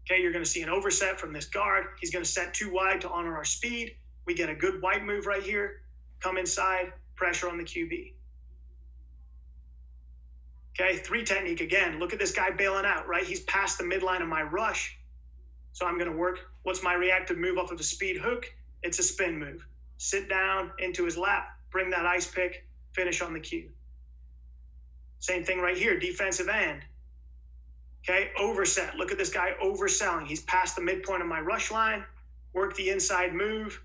Okay, you're going to see an overset from this guard. He's going to set too wide to honor our speed. We get a good wipe move right here. Come inside, pressure on the QB. Okay, three technique again. Look at this guy bailing out, right? He's past the midline of my rush. So I'm going to work. What's my reactive move off of a speed hook? It's a spin move. Sit down into his lap, bring that ice pick, finish on the cue. Same thing right here, defensive end. Okay, overset. Look at this guy overselling. He's past the midpoint of my rush line. Work the inside move.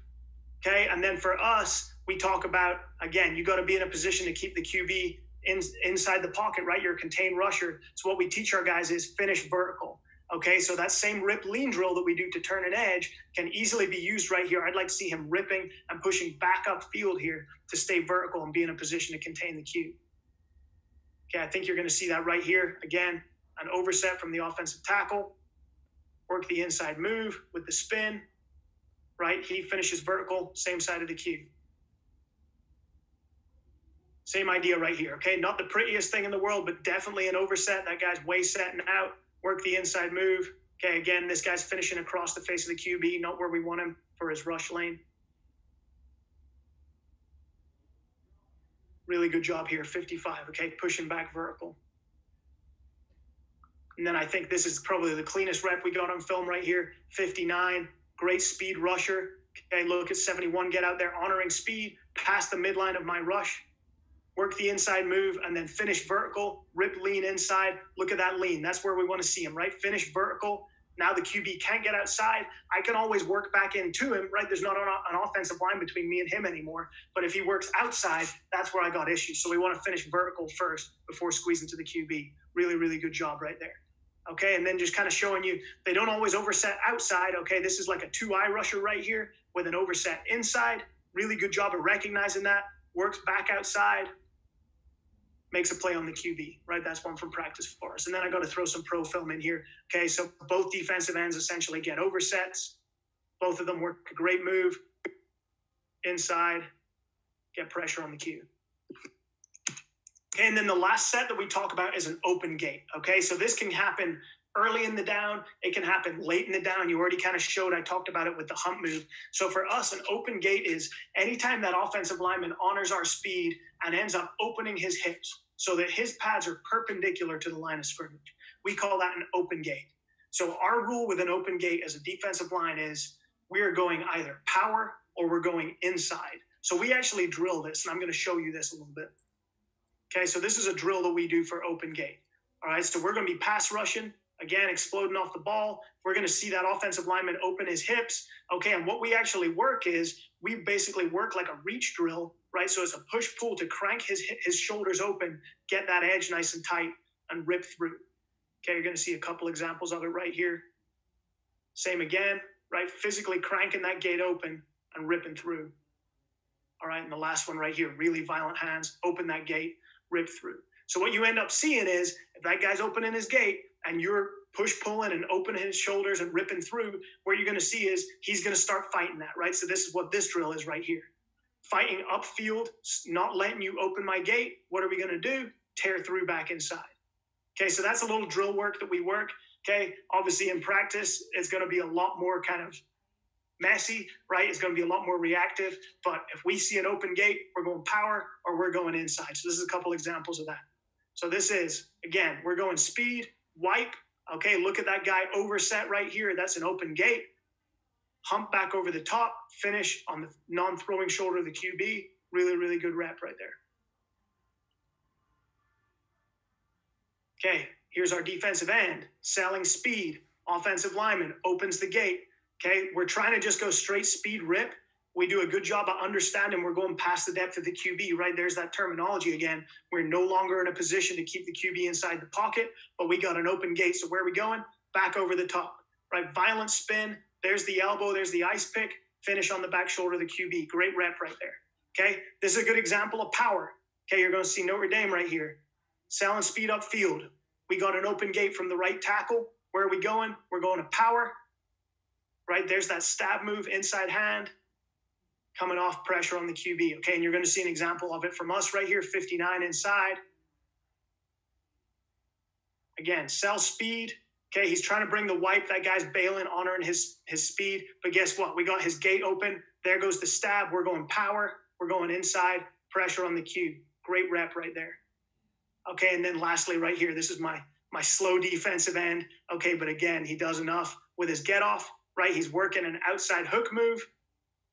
Okay, and then for us, we talk about again, you got to be in a position to keep the QB in, inside the pocket, right? You're a contained rusher. So what we teach our guys is finish vertical. Okay, so that same rip lean drill that we do to turn an edge can easily be used right here. I'd like to see him ripping and pushing back up field here to stay vertical and be in a position to contain the cue. Okay, I think you're going to see that right here. Again, an overset from the offensive tackle. Work the inside move with the spin. Right, he finishes vertical, same side of the cue. Same idea right here. Okay, not the prettiest thing in the world, but definitely an overset. That guy's way setting out. Work the inside move. Okay, again, this guy's finishing across the face of the QB, not where we want him for his rush lane. Really good job here, 55. Okay, pushing back vertical. And then I think this is probably the cleanest rep we got on film right here, 59. Great speed rusher. Okay, look at 71, get out there, honoring speed, past the midline of my rush work the inside move, and then finish vertical, rip lean inside. Look at that lean. That's where we want to see him, right? Finish vertical. Now the QB can't get outside. I can always work back into him, right? There's not an offensive line between me and him anymore. But if he works outside, that's where I got issues. So we want to finish vertical first before squeezing to the QB. Really, really good job right there. Okay, and then just kind of showing you they don't always overset outside. Okay, this is like a two eye rusher right here with an overset inside. Really good job of recognizing that. Works back outside, makes a play on the QB, right? That's one from practice for us. And then I got to throw some pro film in here. Okay, so both defensive ends essentially get oversets. Both of them work a great move inside, get pressure on the cue. Okay, and then the last set that we talk about is an open gate. Okay, so this can happen early in the down, it can happen late in the down. You already kind of showed, I talked about it with the hump move. So for us, an open gate is anytime that offensive lineman honors our speed and ends up opening his hips so that his pads are perpendicular to the line of scrimmage. We call that an open gate. So our rule with an open gate as a defensive line is we are going either power or we're going inside. So we actually drill this, and I'm going to show you this a little bit. Okay, so this is a drill that we do for open gate. All right, so we're going to be pass rushing again, exploding off the ball. We're going to see that offensive lineman open his hips. Okay, and what we actually work is we basically work like a reach drill, right? So it's a push pull to crank his his shoulders open, get that edge nice and tight, and rip through. Okay, you're going to see a couple examples of it right here. Same again, right? Physically cranking that gate open and ripping through. All right, and the last one right here, really violent hands, open that gate, rip through. So what you end up seeing is if that guy's opening his gate, and you're push pulling and opening his shoulders and ripping through, what you're going to see is he's going to start fighting that, right? So this is what this drill is right here. Fighting upfield, not letting you open my gate. What are we going to do? Tear through back inside. Okay, so that's a little drill work that we work. Okay, obviously in practice, it's going to be a lot more kind of messy, right? It's going to be a lot more reactive. But if we see an open gate, we're going power or we're going inside. So this is a couple examples of that. So this is, again, we're going speed, wipe. Okay, look at that guy overset right here. That's an open gate. Hump back over the top, finish on the non throwing shoulder of the QB. Really, really good rep right there. Okay, here's our defensive end, selling speed. Offensive lineman opens the gate. Okay, we're trying to just go straight speed rip We do a good job of understanding we're going past the depth of the QB, right? There's that terminology again. We're no longer in a position to keep the QB inside the pocket, but we got an open gate. So where are we going? Back over the top, right? Violent spin. There's the elbow. There's the ice pick. Finish on the back shoulder of the QB. Great rep right there. Okay. This is a good example of power. Okay. You're going to see Notre Dame right here. Selling speed up field. We got an open gate from the right tackle. Where are we going? We're going to power. Right there's that stab move, inside hand, coming off pressure on the QB. Okay, and you're going to see an example of it from us right here 59 inside. Again, sell speed. Okay, he's trying to bring the wipe. That guy's bailing, honoring his his speed. But guess what? We got his gate open. There goes the stab. We're going power. We're going inside. Pressure on the cube. Great rep right there. Okay, and then lastly, right here, this is my my slow defensive end. Okay, but again, he does enough with his get off. Right, he's working an outside hook move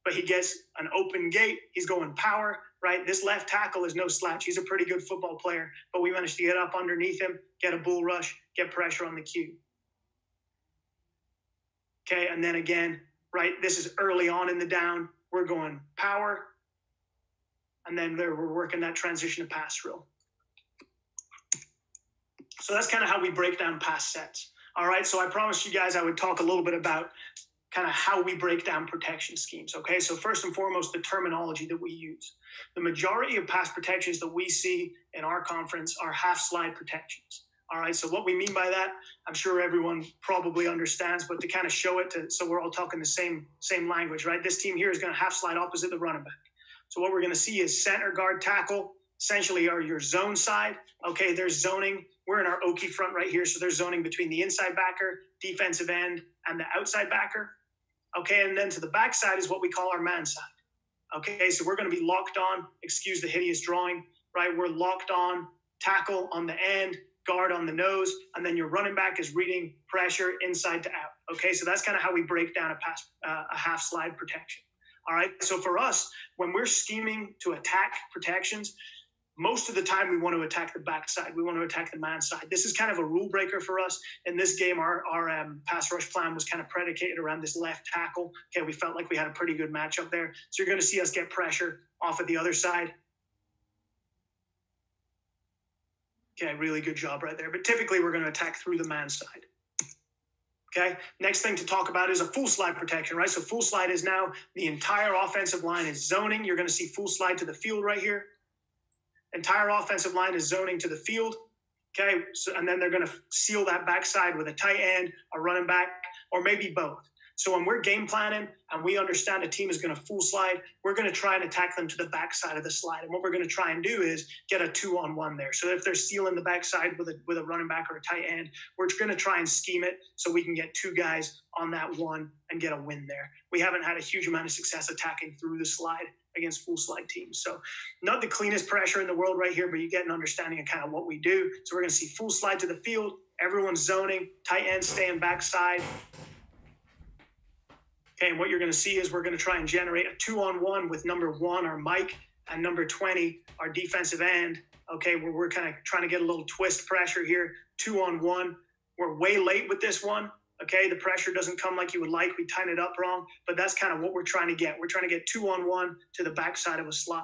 but he gets an open gate. He's going power, right? This left tackle is no slouch. He's a pretty good football player, but we managed to get up underneath him, get a bull rush, get pressure on the cube. Okay, and then again, right? This is early on in the down. We're going power, and then there we're working that transition to pass drill. So that's kind of how we break down pass sets. All right, so I promised you guys I would talk a little bit about kind of how we break down protection schemes. Okay, so first and foremost, the terminology that we use. The majority of pass protections that we see in our conference are half slide protections. All right, so what we mean by that, I'm sure everyone probably understands, but to kind of show it to so we're all talking the same same language, right? This team here is going to half slide opposite the running back. So what we're going to see is center guard tackle essentially are your zone side. Okay, there's zoning. We're in our Okie front right here, so there's zoning between the inside backer, defensive end, and the outside backer. Okay, and then to the backside is what we call our man side. Okay, so we're going to be locked on, excuse the hideous drawing, right? We're locked on, tackle on the end, guard on the nose, and then your running back is reading pressure inside to out. Okay, so that's kind of how we break down a pass, uh, a half slide protection. All right, so for us, when we're scheming to attack protections, most of the time we want to attack the backside. We want to attack the man side. This is kind of a rule breaker for us. In this game, our, our um, pass rush plan was kind of predicated around this left tackle. Okay, we felt like we had a pretty good matchup there. So you're going to see us get pressure off of the other side. Okay, really good job right there. But typically we're going to attack through the man side. Okay, next thing to talk about is a full slide protection, right? So full slide is now the entire offensive line is zoning. You're going to see full slide to the field right here entire offensive line is zoning to the field. Okay, so, and then they're going to seal that backside with a tight end, a running back, or maybe both. So when we're game planning and we understand a team is going to full slide, we're going to try and attack them to the backside of the slide. And what we're going to try and do is get a two on one there. So if they're sealing the backside with a with a running back or a tight end, we're going to try and scheme it so we can get two guys on that one and get a win there. We haven't had a huge amount of success attacking through the slide against full slide teams. So not the cleanest pressure in the world right here, but you get an understanding of kind of what we do. So we're going to see full slide to the field, everyone's zoning, tight end staying backside. Okay, and what you're going to see is we're going to try and generate a two on one with number one, our Mike, and number 20, our defensive end. Okay, where we're kind of trying to get a little twist pressure here, two on one. We're way late with this one. Okay, the pressure doesn't come like you would like. We tighten it up wrong, but that's kind of what we're trying to get. We're trying to get two on one to the backside of a slide.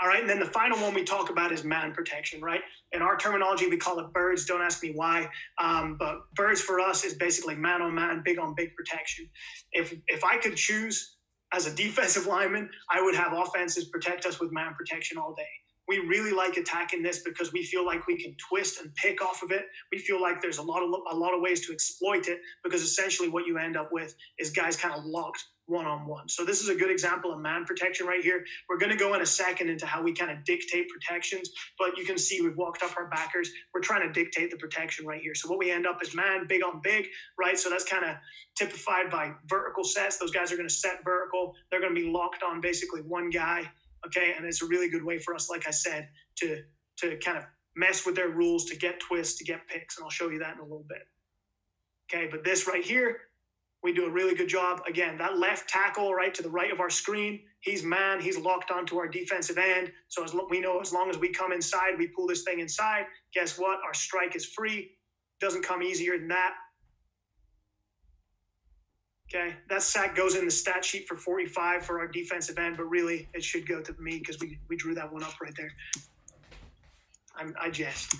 All right, and then the final one we talk about is man protection, right? In our terminology, we call it birds. Don't ask me why, um, but birds for us is basically man on man, big on big protection. If if I could choose as a defensive lineman, I would have offenses protect us with man protection all day we really like attacking this because we feel like we can twist and pick off of it. We feel like there's a lot of a lot of ways to exploit it because essentially what you end up with is guys kind of locked one on one. So this is a good example of man protection right here. We're going to go in a second into how we kind of dictate protections, but you can see we've walked up our backers. We're trying to dictate the protection right here. So what we end up is man big on big, right? So that's kind of typified by vertical sets. Those guys are going to set vertical. They're going to be locked on basically one guy Okay, and it's a really good way for us, like I said, to to kind of mess with their rules, to get twists, to get picks, and I'll show you that in a little bit. Okay, but this right here, we do a really good job. Again, that left tackle right to the right of our screen, he's man, he's locked onto our defensive end. So as we know, as long as we come inside, we pull this thing inside. Guess what? Our strike is free. Doesn't come easier than that. Okay, that sack goes in the stat sheet for 45 for our defensive end, but really it should go to me because we, we drew that one up right there. I'm, I jest.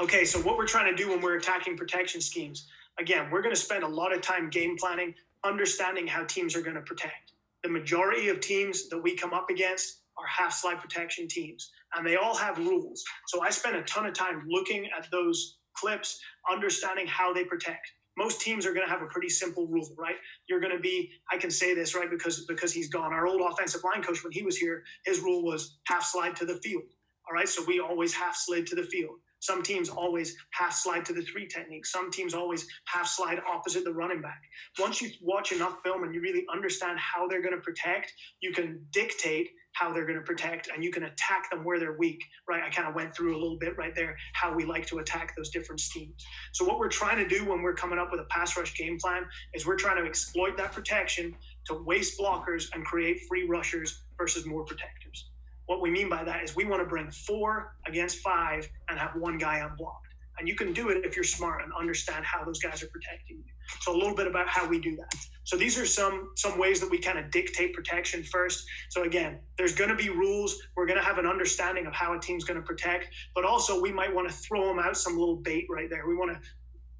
Okay, so what we're trying to do when we're attacking protection schemes, again, we're going to spend a lot of time game planning, understanding how teams are going to protect. The majority of teams that we come up against are half slide protection teams, and they all have rules. So I spend a ton of time looking at those clips, understanding how they protect most teams are going to have a pretty simple rule, right? You're going to be, I can say this, right, because because he's gone. Our old offensive line coach, when he was here, his rule was half slide to the field. All right, so we always half slid to the field. Some teams always half slide to the three technique. Some teams always half slide opposite the running back. Once you watch enough film and you really understand how they're going to protect, you can dictate how they're going to protect and you can attack them where they're weak right i kind of went through a little bit right there how we like to attack those different schemes so what we're trying to do when we're coming up with a pass rush game plan is we're trying to exploit that protection to waste blockers and create free rushers versus more protectors what we mean by that is we want to bring four against five and have one guy unblocked and you can do it if you're smart and understand how those guys are protecting you. So a little bit about how we do that. So these are some some ways that we kind of dictate protection first. So again, there's going to be rules. We're going to have an understanding of how a team's going to protect, but also we might want to throw them out some little bait right there. We want to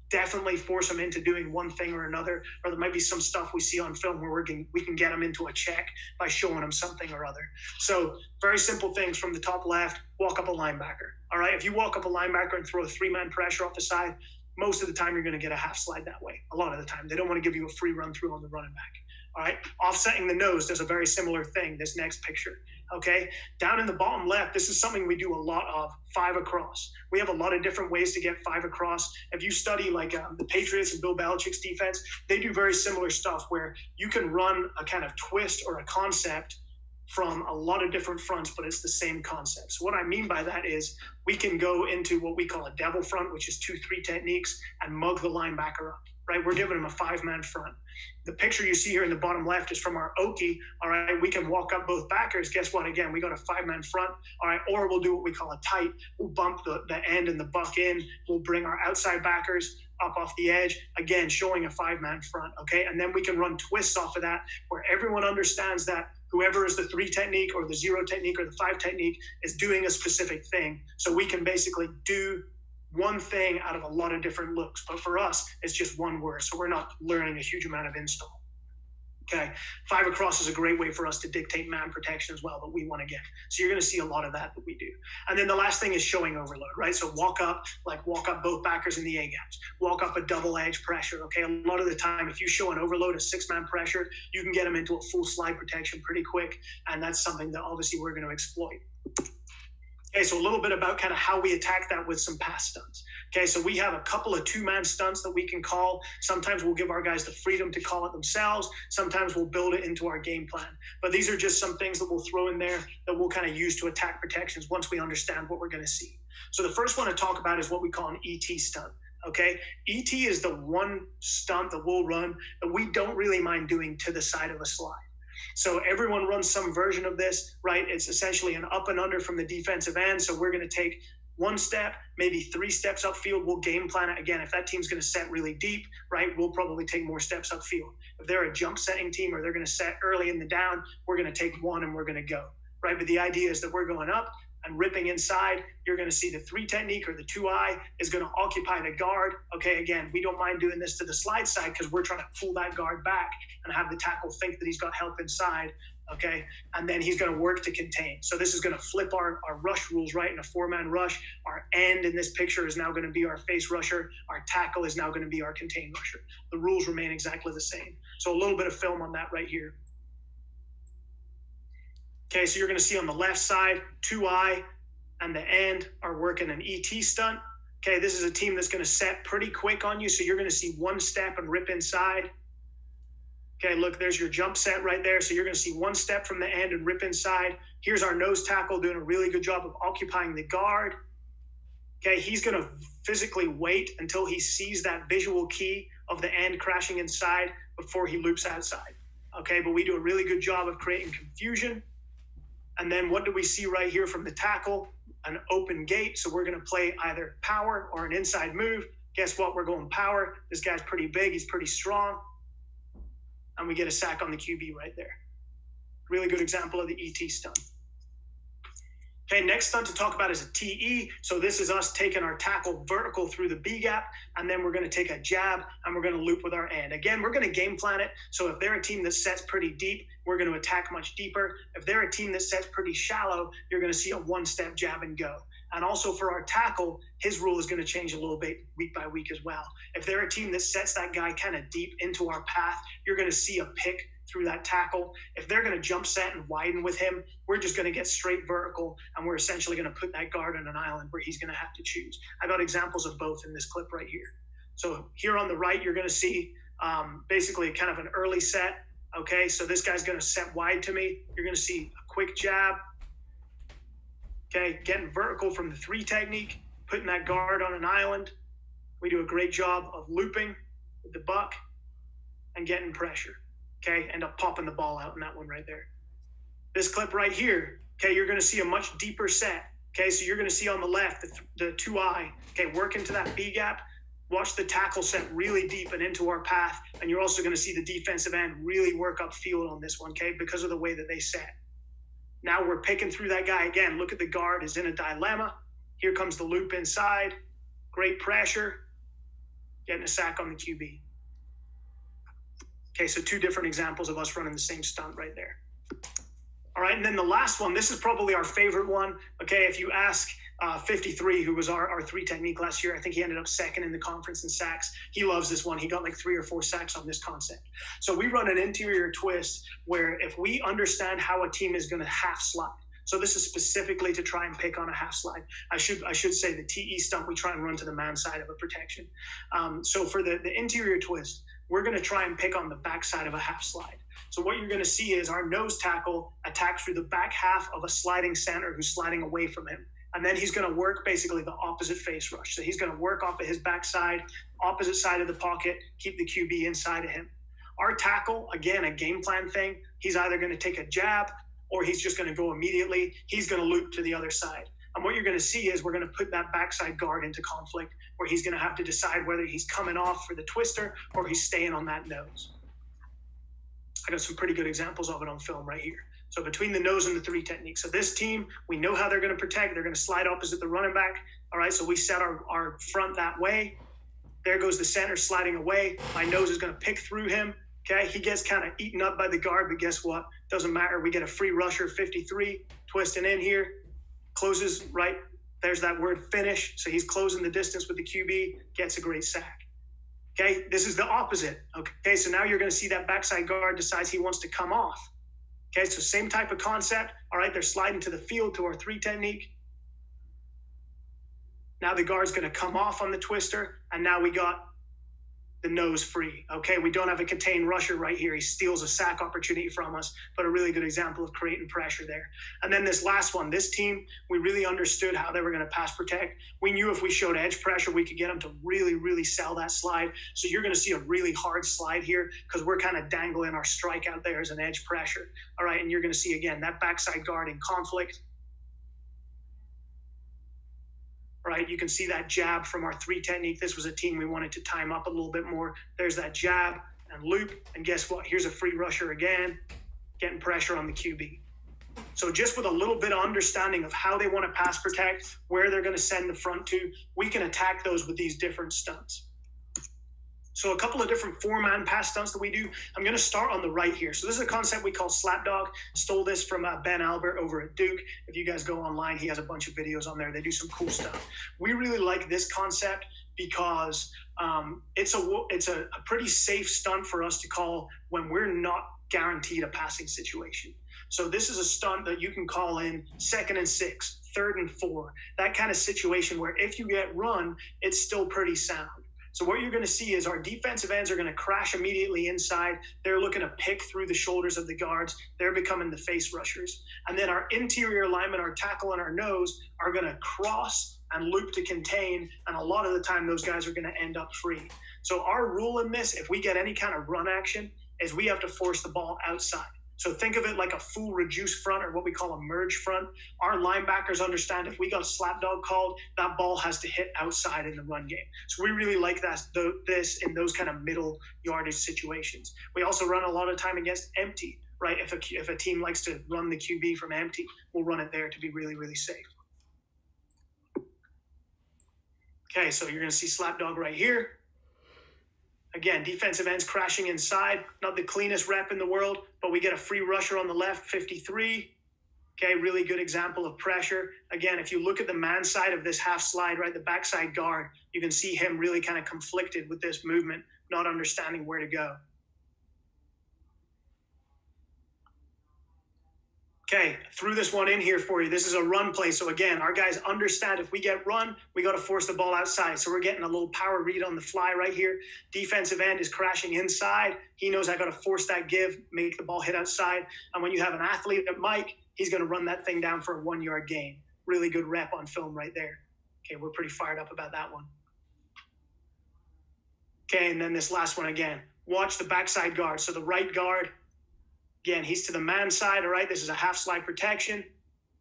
definitely force them into doing one thing or another, or there might be some stuff we see on film where we can we can get them into a check by showing them something or other. So very simple things from the top left: walk up a linebacker. All right, if you walk up a linebacker and throw a three-man pressure off the side, most of the time you're going to get a half slide that way. A lot of the time, they don't want to give you a free run through on the running back. All right, offsetting the nose does a very similar thing. This next picture. Okay, down in the bottom left, this is something we do a lot of five across. We have a lot of different ways to get five across. If you study like um, the Patriots and Bill Belichick's defense, they do very similar stuff where you can run a kind of twist or a concept from a lot of different fronts, but it's the same concept. So what I mean by that is we can go into what we call a devil front, which is two three techniques, and mug the linebacker up right? We're giving them a five man front. The picture you see here in the bottom left is from our Okie. All right, we can walk up both backers. Guess what? Again, we got a five man front. All right, or we'll do what we call a tight. We'll bump the, the end and the buck in. We'll bring our outside backers up off the edge, again, showing a five man front. Okay, and then we can run twists off of that where everyone understands that whoever is the three technique or the zero technique or the five technique is doing a specific thing. So we can basically do one thing out of a lot of different looks. But for us, it's just one word. So we're not learning a huge amount of install. Okay. Five across is a great way for us to dictate man protection as well that we want to get. So you're going to see a lot of that that we do. And then the last thing is showing overload, right? So walk up, like walk up both backers in the A gaps, walk up a double edge pressure. Okay. A lot of the time, if you show an overload, a six man pressure, you can get them into a full slide protection pretty quick. And that's something that obviously we're going to exploit. Okay, so a little bit about kind of how we attack that with some pass stunts. Okay, so we have a couple of two man stunts that we can call. Sometimes we'll give our guys the freedom to call it themselves. Sometimes we'll build it into our game plan. But these are just some things that we'll throw in there that we'll kind of use to attack protections once we understand what we're going to see. So the first one to talk about is what we call an ET stunt. Okay, ET is the one stunt that we'll run that we don't really mind doing to the side of a slide. So everyone runs some version of this, right? It's essentially an up and under from the defensive end. So we're going to take one step, maybe three steps upfield. We'll game plan it again. If that team's going to set really deep, right, we'll probably take more steps upfield. If they're a jump setting team or they're going to set early in the down, we're going to take one and we're going to go, right? But the idea is that we're going up and ripping inside, you're going to see the three technique or the two eye is going to occupy the guard. Okay, again, we don't mind doing this to the slide side because we're trying to pull that guard back and have the tackle think that he's got help inside. Okay, and then he's going to work to contain. So this is going to flip our, our rush rules right in a four man rush. Our end in this picture is now going to be our face rusher. Our tackle is now going to be our contain rusher. The rules remain exactly the same. So a little bit of film on that right here. Okay, so you're going to see on the left side, 2I and the end are working an ET stunt. Okay, this is a team that's going to set pretty quick on you. So you're going to see one step and rip inside. Okay, look, there's your jump set right there. So you're going to see one step from the end and rip inside. Here's our nose tackle doing a really good job of occupying the guard. Okay, he's going to physically wait until he sees that visual key of the end crashing inside before he loops outside. Okay, but we do a really good job of creating confusion. And then what do we see right here from the tackle? An open gate. So we're going to play either power or an inside move. Guess what? We're going power. This guy's pretty big. He's pretty strong. and we get a sack on the QB right there. Really good example of the ET stunt. Okay, next stunt to talk about is a TE. So this is us taking our tackle vertical through the B gap, and then we're going to take a jab and we're going to loop with our end. Again, we're going to game plan it. So if they're a team that sets pretty deep, we're going to attack much deeper. If they're a team that sets pretty shallow, you're going to see a one-step jab and go. And also for our tackle, his rule is going to change a little bit week by week as well. If they're a team that sets that guy kind of deep into our path, you're going to see a pick through that tackle. If they're going to jump set and widen with him, we're just going to get straight vertical and we're essentially going to put that guard on an island where he's going to have to choose. I've got examples of both in this clip right here. So here on the right, you're going to see um, basically kind of an early set. Okay, so this guy's going to set wide to me. You're going to see a quick jab. Okay, getting vertical from the three technique, putting that guard on an island. We do a great job of looping with the buck and getting pressure. Okay, end up popping the ball out in that one right there. This clip right here, okay, you're going to see a much deeper set. Okay, so you're going to see on the left the, the two eye, okay, work into that B gap. Watch the tackle set really deep and into our path. And you're also going to see the defensive end really work up field on this one, okay, because of the way that they set. Now we're picking through that guy again. Look at the guard is in a dilemma. Here comes the loop inside. Great pressure. Getting a sack on the QB. Okay, so two different examples of us running the same stunt right there. All right, and then the last one, this is probably our favorite one. Okay, if you ask uh, 53, who was our, our three technique last year, I think he ended up second in the conference in sacks. He loves this one. He got like three or four sacks on this concept. So we run an interior twist where if we understand how a team is going to half slide, so this is specifically to try and pick on a half slide. I should I should say the TE stunt we try and run to the man side of a protection. Um, so for the, the interior twist, we're going to try and pick on the backside of a half slide. So what you're going to see is our nose tackle attack through the back half of a sliding center who's sliding away from him. And then he's going to work basically the opposite face rush. So he's going to work off of his backside, opposite side of the pocket, keep the QB inside of him. Our tackle, again, a game plan thing. He's either going to take a jab or he's just going to go immediately. He's going to loop to the other side. And what you're going to see is we're going to put that backside guard into conflict where he's going to have to decide whether he's coming off for the twister or he's staying on that nose. I got some pretty good examples of it on film right here. So between the nose and the three techniques. So this team, we know how they're going to protect. They're going to slide opposite the running back. All right, so we set our, our front that way. There goes the center sliding away. My nose is going to pick through him. Okay, he gets kind of eaten up by the guard, but guess what? Doesn't matter. We get a free rusher 53 twisting in here closes right. There's that word finish. So he's closing the distance with the QB, gets a great sack. Okay, this is the opposite. Okay, so now you're going to see that backside guard decides he wants to come off. Okay, so same type of concept. All right, they're sliding to the field to our three technique. Now the guard's going to come off on the twister, and now we got the nose free. Okay, we don't have a contained rusher right here. He steals a sack opportunity from us, but a really good example of creating pressure there. And then this last one, this team, we really understood how they were going to pass protect. We knew if we showed edge pressure, we could get them to really, really sell that slide. So you're going to see a really hard slide here because we're kind of dangling our strike out there as an edge pressure. All right, and you're going to see again that backside guard in conflict right? You can see that jab from our three technique. This was a team we wanted to time up a little bit more. There's that jab and loop. And guess what? Here's a free rusher again, getting pressure on the QB. So just with a little bit of understanding of how they want to pass protect, where they're going to send the front to, we can attack those with these different stunts. So a couple of different four-man pass stunts that we do. I'm going to start on the right here. So this is a concept we call slapdog. Stole this from uh, Ben Albert over at Duke. If you guys go online, he has a bunch of videos on there. They do some cool stuff. We really like this concept because um, it's a it's a, a pretty safe stunt for us to call when we're not guaranteed a passing situation. So this is a stunt that you can call in second and six, third and four, that kind of situation where if you get run, it's still pretty sound. So what you're going to see is our defensive ends are going to crash immediately inside. They're looking to pick through the shoulders of the guards. They're becoming the face rushers. And then our interior linemen, our tackle and our nose, are going to cross and loop to contain. And a lot of the time, those guys are going to end up free. So our rule in this, if we get any kind of run action, is we have to force the ball outside. So think of it like a full reduced front or what we call a merge front. Our linebackers understand if we got a slap dog called, that ball has to hit outside in the run game. So we really like that this in those kind of middle yardage situations. We also run a lot of time against empty, right? If a, if a team likes to run the QB from empty, we'll run it there to be really, really safe. Okay, so you're going to see slap dog right here. Again, defensive ends crashing inside. Not the cleanest rep in the world, but we get a free rusher on the left, 53. Okay, really good example of pressure. Again, if you look at the man side of this half slide, right, the backside guard, you can see him really kind of conflicted with this movement, not understanding where to go. Okay, threw this one in here for you. This is a run play. So again, our guys understand if we get run, we got to force the ball outside. So we're getting a little power read on the fly right here. Defensive end is crashing inside. He knows I got to force that give, make the ball hit outside. And when you have an athlete at Mike, he's going to run that thing down for a one yard gain. Really good rep on film right there. Okay, we're pretty fired up about that one. Okay, and then this last one again. Watch the backside guard. So the right guard Again, he's to the man side, all right? This is a half slide protection.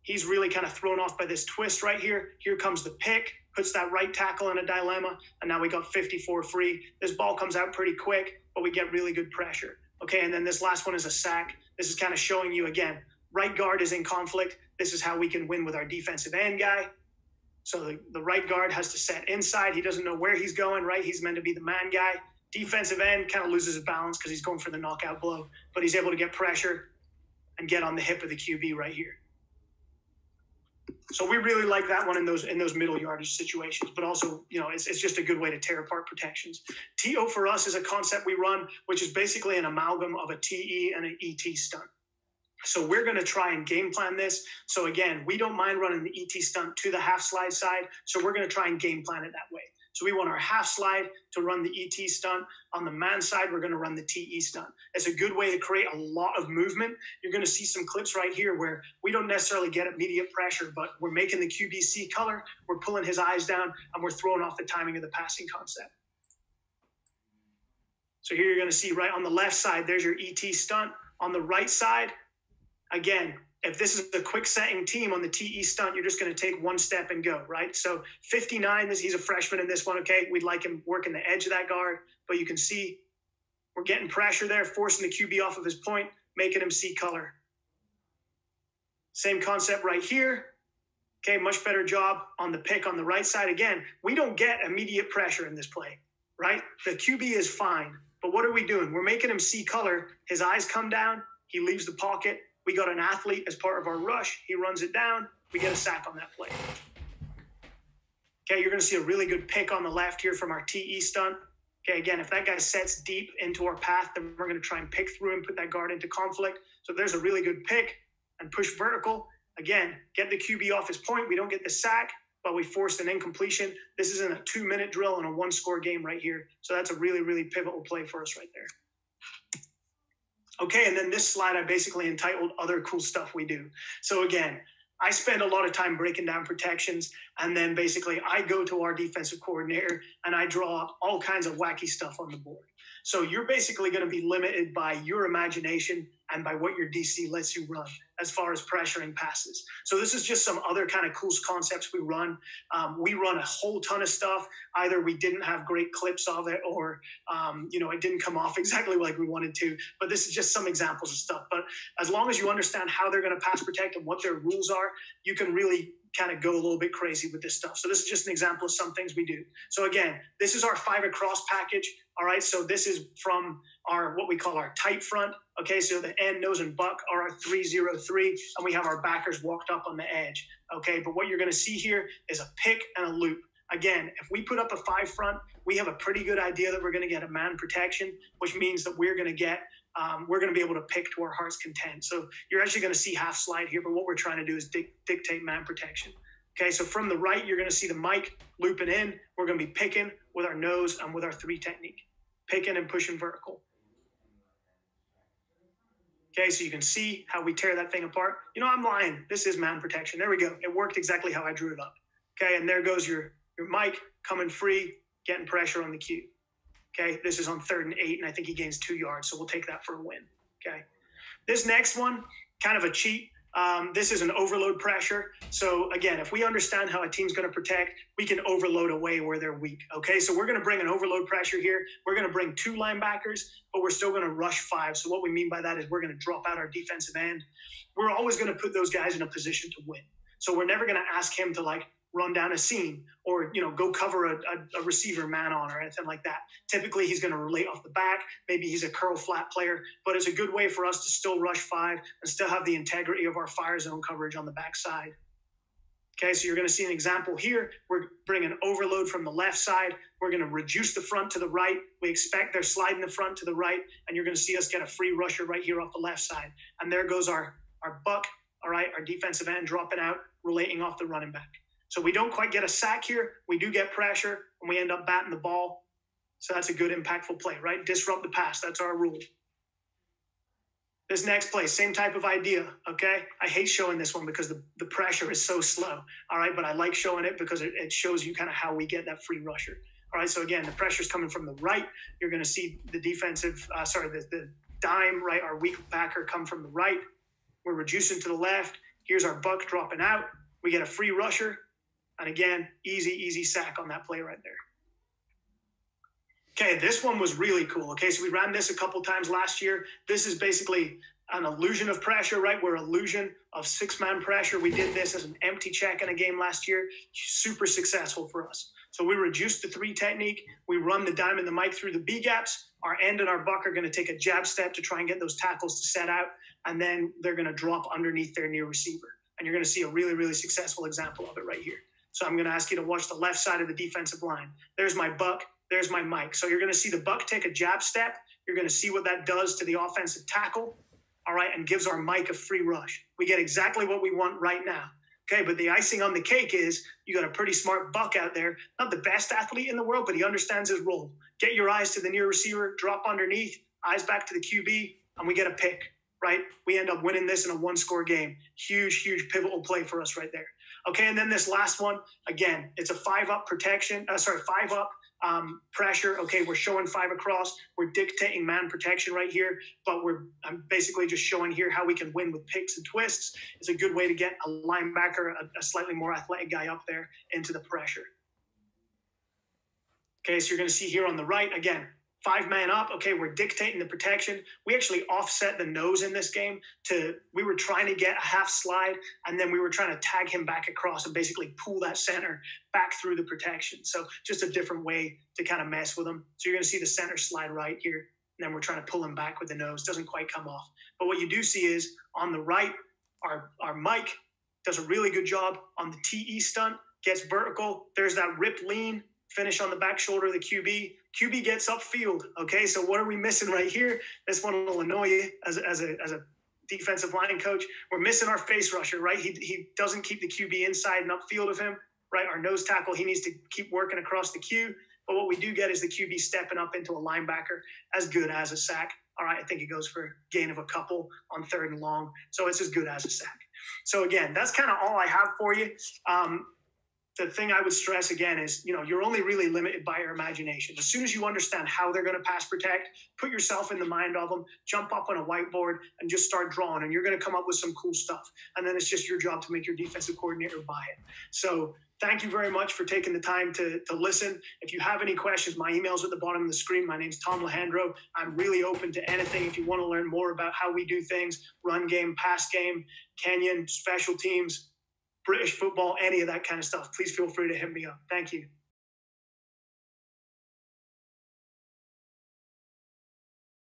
He's really kind of thrown off by this twist right here. Here comes the pick, puts that right tackle in a dilemma, and now we got 54 free. This ball comes out pretty quick, but we get really good pressure. Okay, and then this last one is a sack. This is kind of showing you again, right guard is in conflict. This is how we can win with our defensive end guy. So the, the right guard has to set inside. He doesn't know where he's going, right? He's meant to be the man guy defensive end kind of loses his balance because he's going for the knockout blow, but he's able to get pressure and get on the hip of the QB right here. So we really like that one in those in those middle yardage situations, but also you know it's, it's just a good way to tear apart protections. TO for us is a concept we run, which is basically an amalgam of a TE and an ET stunt. So we're going to try and game plan this. So again, we don't mind running the ET stunt to the half slide side. So we're going to try and game plan it that way. So we want our half slide to run the ET stunt. On the man side, we're going to run the TE stunt. It's a good way to create a lot of movement. You're going to see some clips right here where we don't necessarily get immediate pressure, but we're making the QBC color, we're pulling his eyes down, and we're throwing off the timing of the passing concept. So here you're going to see right on the left side, there's your ET stunt. On the right side, again, if this is a quick setting team on the TE stunt, you're just going to take one step and go, right? So 59, he's a freshman in this one. Okay. We'd like him working the edge of that guard, but you can see we're getting pressure there, forcing the QB off of his point, making him see color. Same concept right here. Okay, much better job on the pick on the right side. Again, we don't get immediate pressure in this play, right? The QB is fine, but what are we doing? We're making him see color. His eyes come down, he leaves the pocket, we got an athlete as part of our rush. He runs it down. We get a sack on that play. Okay, you're going to see a really good pick on the left here from our TE stunt. Okay, again, if that guy sets deep into our path, then we're going to try and pick through and put that guard into conflict. So there's a really good pick and push vertical. Again, get the QB off his point. We don't get the sack, but we forced an incompletion. This is in a two minute drill and a one score game right here. So that's a really, really pivotal play for us right there. Okay, and then this slide I basically entitled Other Cool Stuff We Do. So again, I spend a lot of time breaking down protections, and then basically I go to our defensive coordinator and I draw all kinds of wacky stuff on the board. So you're basically going to be limited by your imagination and by what your DC lets you run as far as pressuring passes. So this is just some other kind of cool concepts we run. Um, we run a whole ton of stuff. Either we didn't have great clips of it, or um, you know it didn't come off exactly like we wanted to. But this is just some examples of stuff. But as long as you understand how they're going to pass protect and what their rules are, you can really kind of go a little bit crazy with this stuff. So this is just an example of some things we do. So again, this is our five across package. All right, so this is from our what we call our tight front. Okay, so the end, nose, and buck are our 303, and we have our backers walked up on the edge. Okay, but what you're going to see here is a pick and a loop. Again, if we put up a five front, we have a pretty good idea that we're going to get a man protection, which means that we're going to get um, we're going to be able to pick to our heart's content. So you're actually going to see half slide here, but what we're trying to do is dic- dictate man protection. Okay, so from the right, you're going to see the Mike looping in. We're going to be picking with our nose and with our three technique, picking and pushing vertical. Okay, so you can see how we tear that thing apart. You know, I'm lying. This is man protection. There we go. It worked exactly how I drew it up. Okay, and there goes your your Mike coming free, getting pressure on the cue. Okay, this is on third and eight, and I think he gains two yards, so we'll take that for a win. Okay. This next one, kind of a cheat. Um, this is an overload pressure. So again, if we understand how a team's going to protect, we can overload away where they're weak. Okay, so we're going to bring an overload pressure here. We're going to bring two linebackers, but we're still going to rush five. So what we mean by that is we're going to drop out our defensive end. We're always going to put those guys in a position to win. So we're never going to ask him to like run down a seam or you know go cover a, a, a receiver man on or anything like that. Typically, he's going to relate off the back. Maybe he's a curl flat player, but it's a good way for us to still rush five and still have the integrity of our fire zone coverage on the backside. Okay, so you're going to see an example here. We're bringing overload from the left side. We're going to reduce the front to the right. We expect they're sliding the front to the right, and you're going to see us get a free rusher right here off the left side. And there goes our, our buck, all right, our defensive end dropping out, relating off the running back. So we don't quite get a sack here. We do get pressure, and we end up batting the ball. So that's a good, impactful play, right? Disrupt the pass. That's our rule. This next play, same type of idea, okay? I hate showing this one because the, the pressure is so slow, all right? But I like showing it because it, it shows you kind of how we get that free rusher. All right, so again, the pressure is coming from the right. You're going to see the defensive, uh, sorry, the, the dime, right, our weak backer come from the right. We're reducing to the left. Here's our buck dropping out. We get a free rusher. And again, easy, easy sack on that play right there. Okay, this one was really cool. Okay, so we ran this a couple times last year. This is basically an illusion of pressure, right? We're illusion of six man pressure. We did this as an empty check in a game last year. Super successful for us. So we reduced the three technique. We run the dime and the Mike through the B gaps. Our end and our buck are going to take a jab step to try and get those tackles to set out, and then they're going to drop underneath their near receiver. And you're going to see a really, really successful example of it right here. So I'm going to ask you to watch the left side of the defensive line. There's my buck. There's my Mike. So you're going to see the buck take a jab step. You're going to see what that does to the offensive tackle. All right, and gives our Mike a free rush. We get exactly what we want right now. Okay, but the icing on the cake is you got a pretty smart buck out there. Not the best athlete in the world, but he understands his role. Get your eyes to the near receiver, drop underneath, eyes back to the QB, and we get a pick, right? We end up winning this in a one score game. Huge, huge pivotal play for us right there. Okay, and then this last one, again, it's a five up protection, uh, sorry, five up um, pressure. Okay, we're showing five across. We're dictating man protection right here, but we're I'm basically just showing here how we can win with picks and twists. It's a good way to get a linebacker, a, a slightly more athletic guy up there into the pressure. Okay, so you're going to see here on the right, again, five man up. Okay, we're dictating the protection. We actually offset the nose in this game to we were trying to get a half slide and then we were trying to tag him back across and basically pull that center back through the protection. So just a different way to kind of mess with him. So you're going to see the center slide right here. And then we're trying to pull him back with the nose. Doesn't quite come off. But what you do see is on the right, our, our Mike does a really good job on the TE stunt, gets vertical. There's that rip lean finish on the back shoulder of the QB. QB gets upfield. Okay, so what are we missing right here? This one will annoy you as, as, a, as a defensive line coach. We're missing our face rusher, right? He, he doesn't keep the QB inside and upfield of him, right? Our nose tackle, he needs to keep working across the Q. But what we do get is the QB stepping up into a linebacker as good as a sack. All right, I think it goes for gain of a couple on third and long. So it's as good as a sack. So again, that's kind of all I have for you. Um, the thing I would stress again is, you know, you're only really limited by your imagination. As soon as you understand how they're going to pass protect, put yourself in the mind of them, jump up on a whiteboard and just start drawing, and you're going to come up with some cool stuff. And then it's just your job to make your defensive coordinator buy it. So thank you very much for taking the time to, to listen. If you have any questions, my email's at the bottom of the screen. My name's Tom Lachendro. I'm really open to anything. If you want to learn more about how we do things, run game, pass game, Kenyon, special teams, British football, any of that kind of stuff, please feel free to hit me up. Thank you.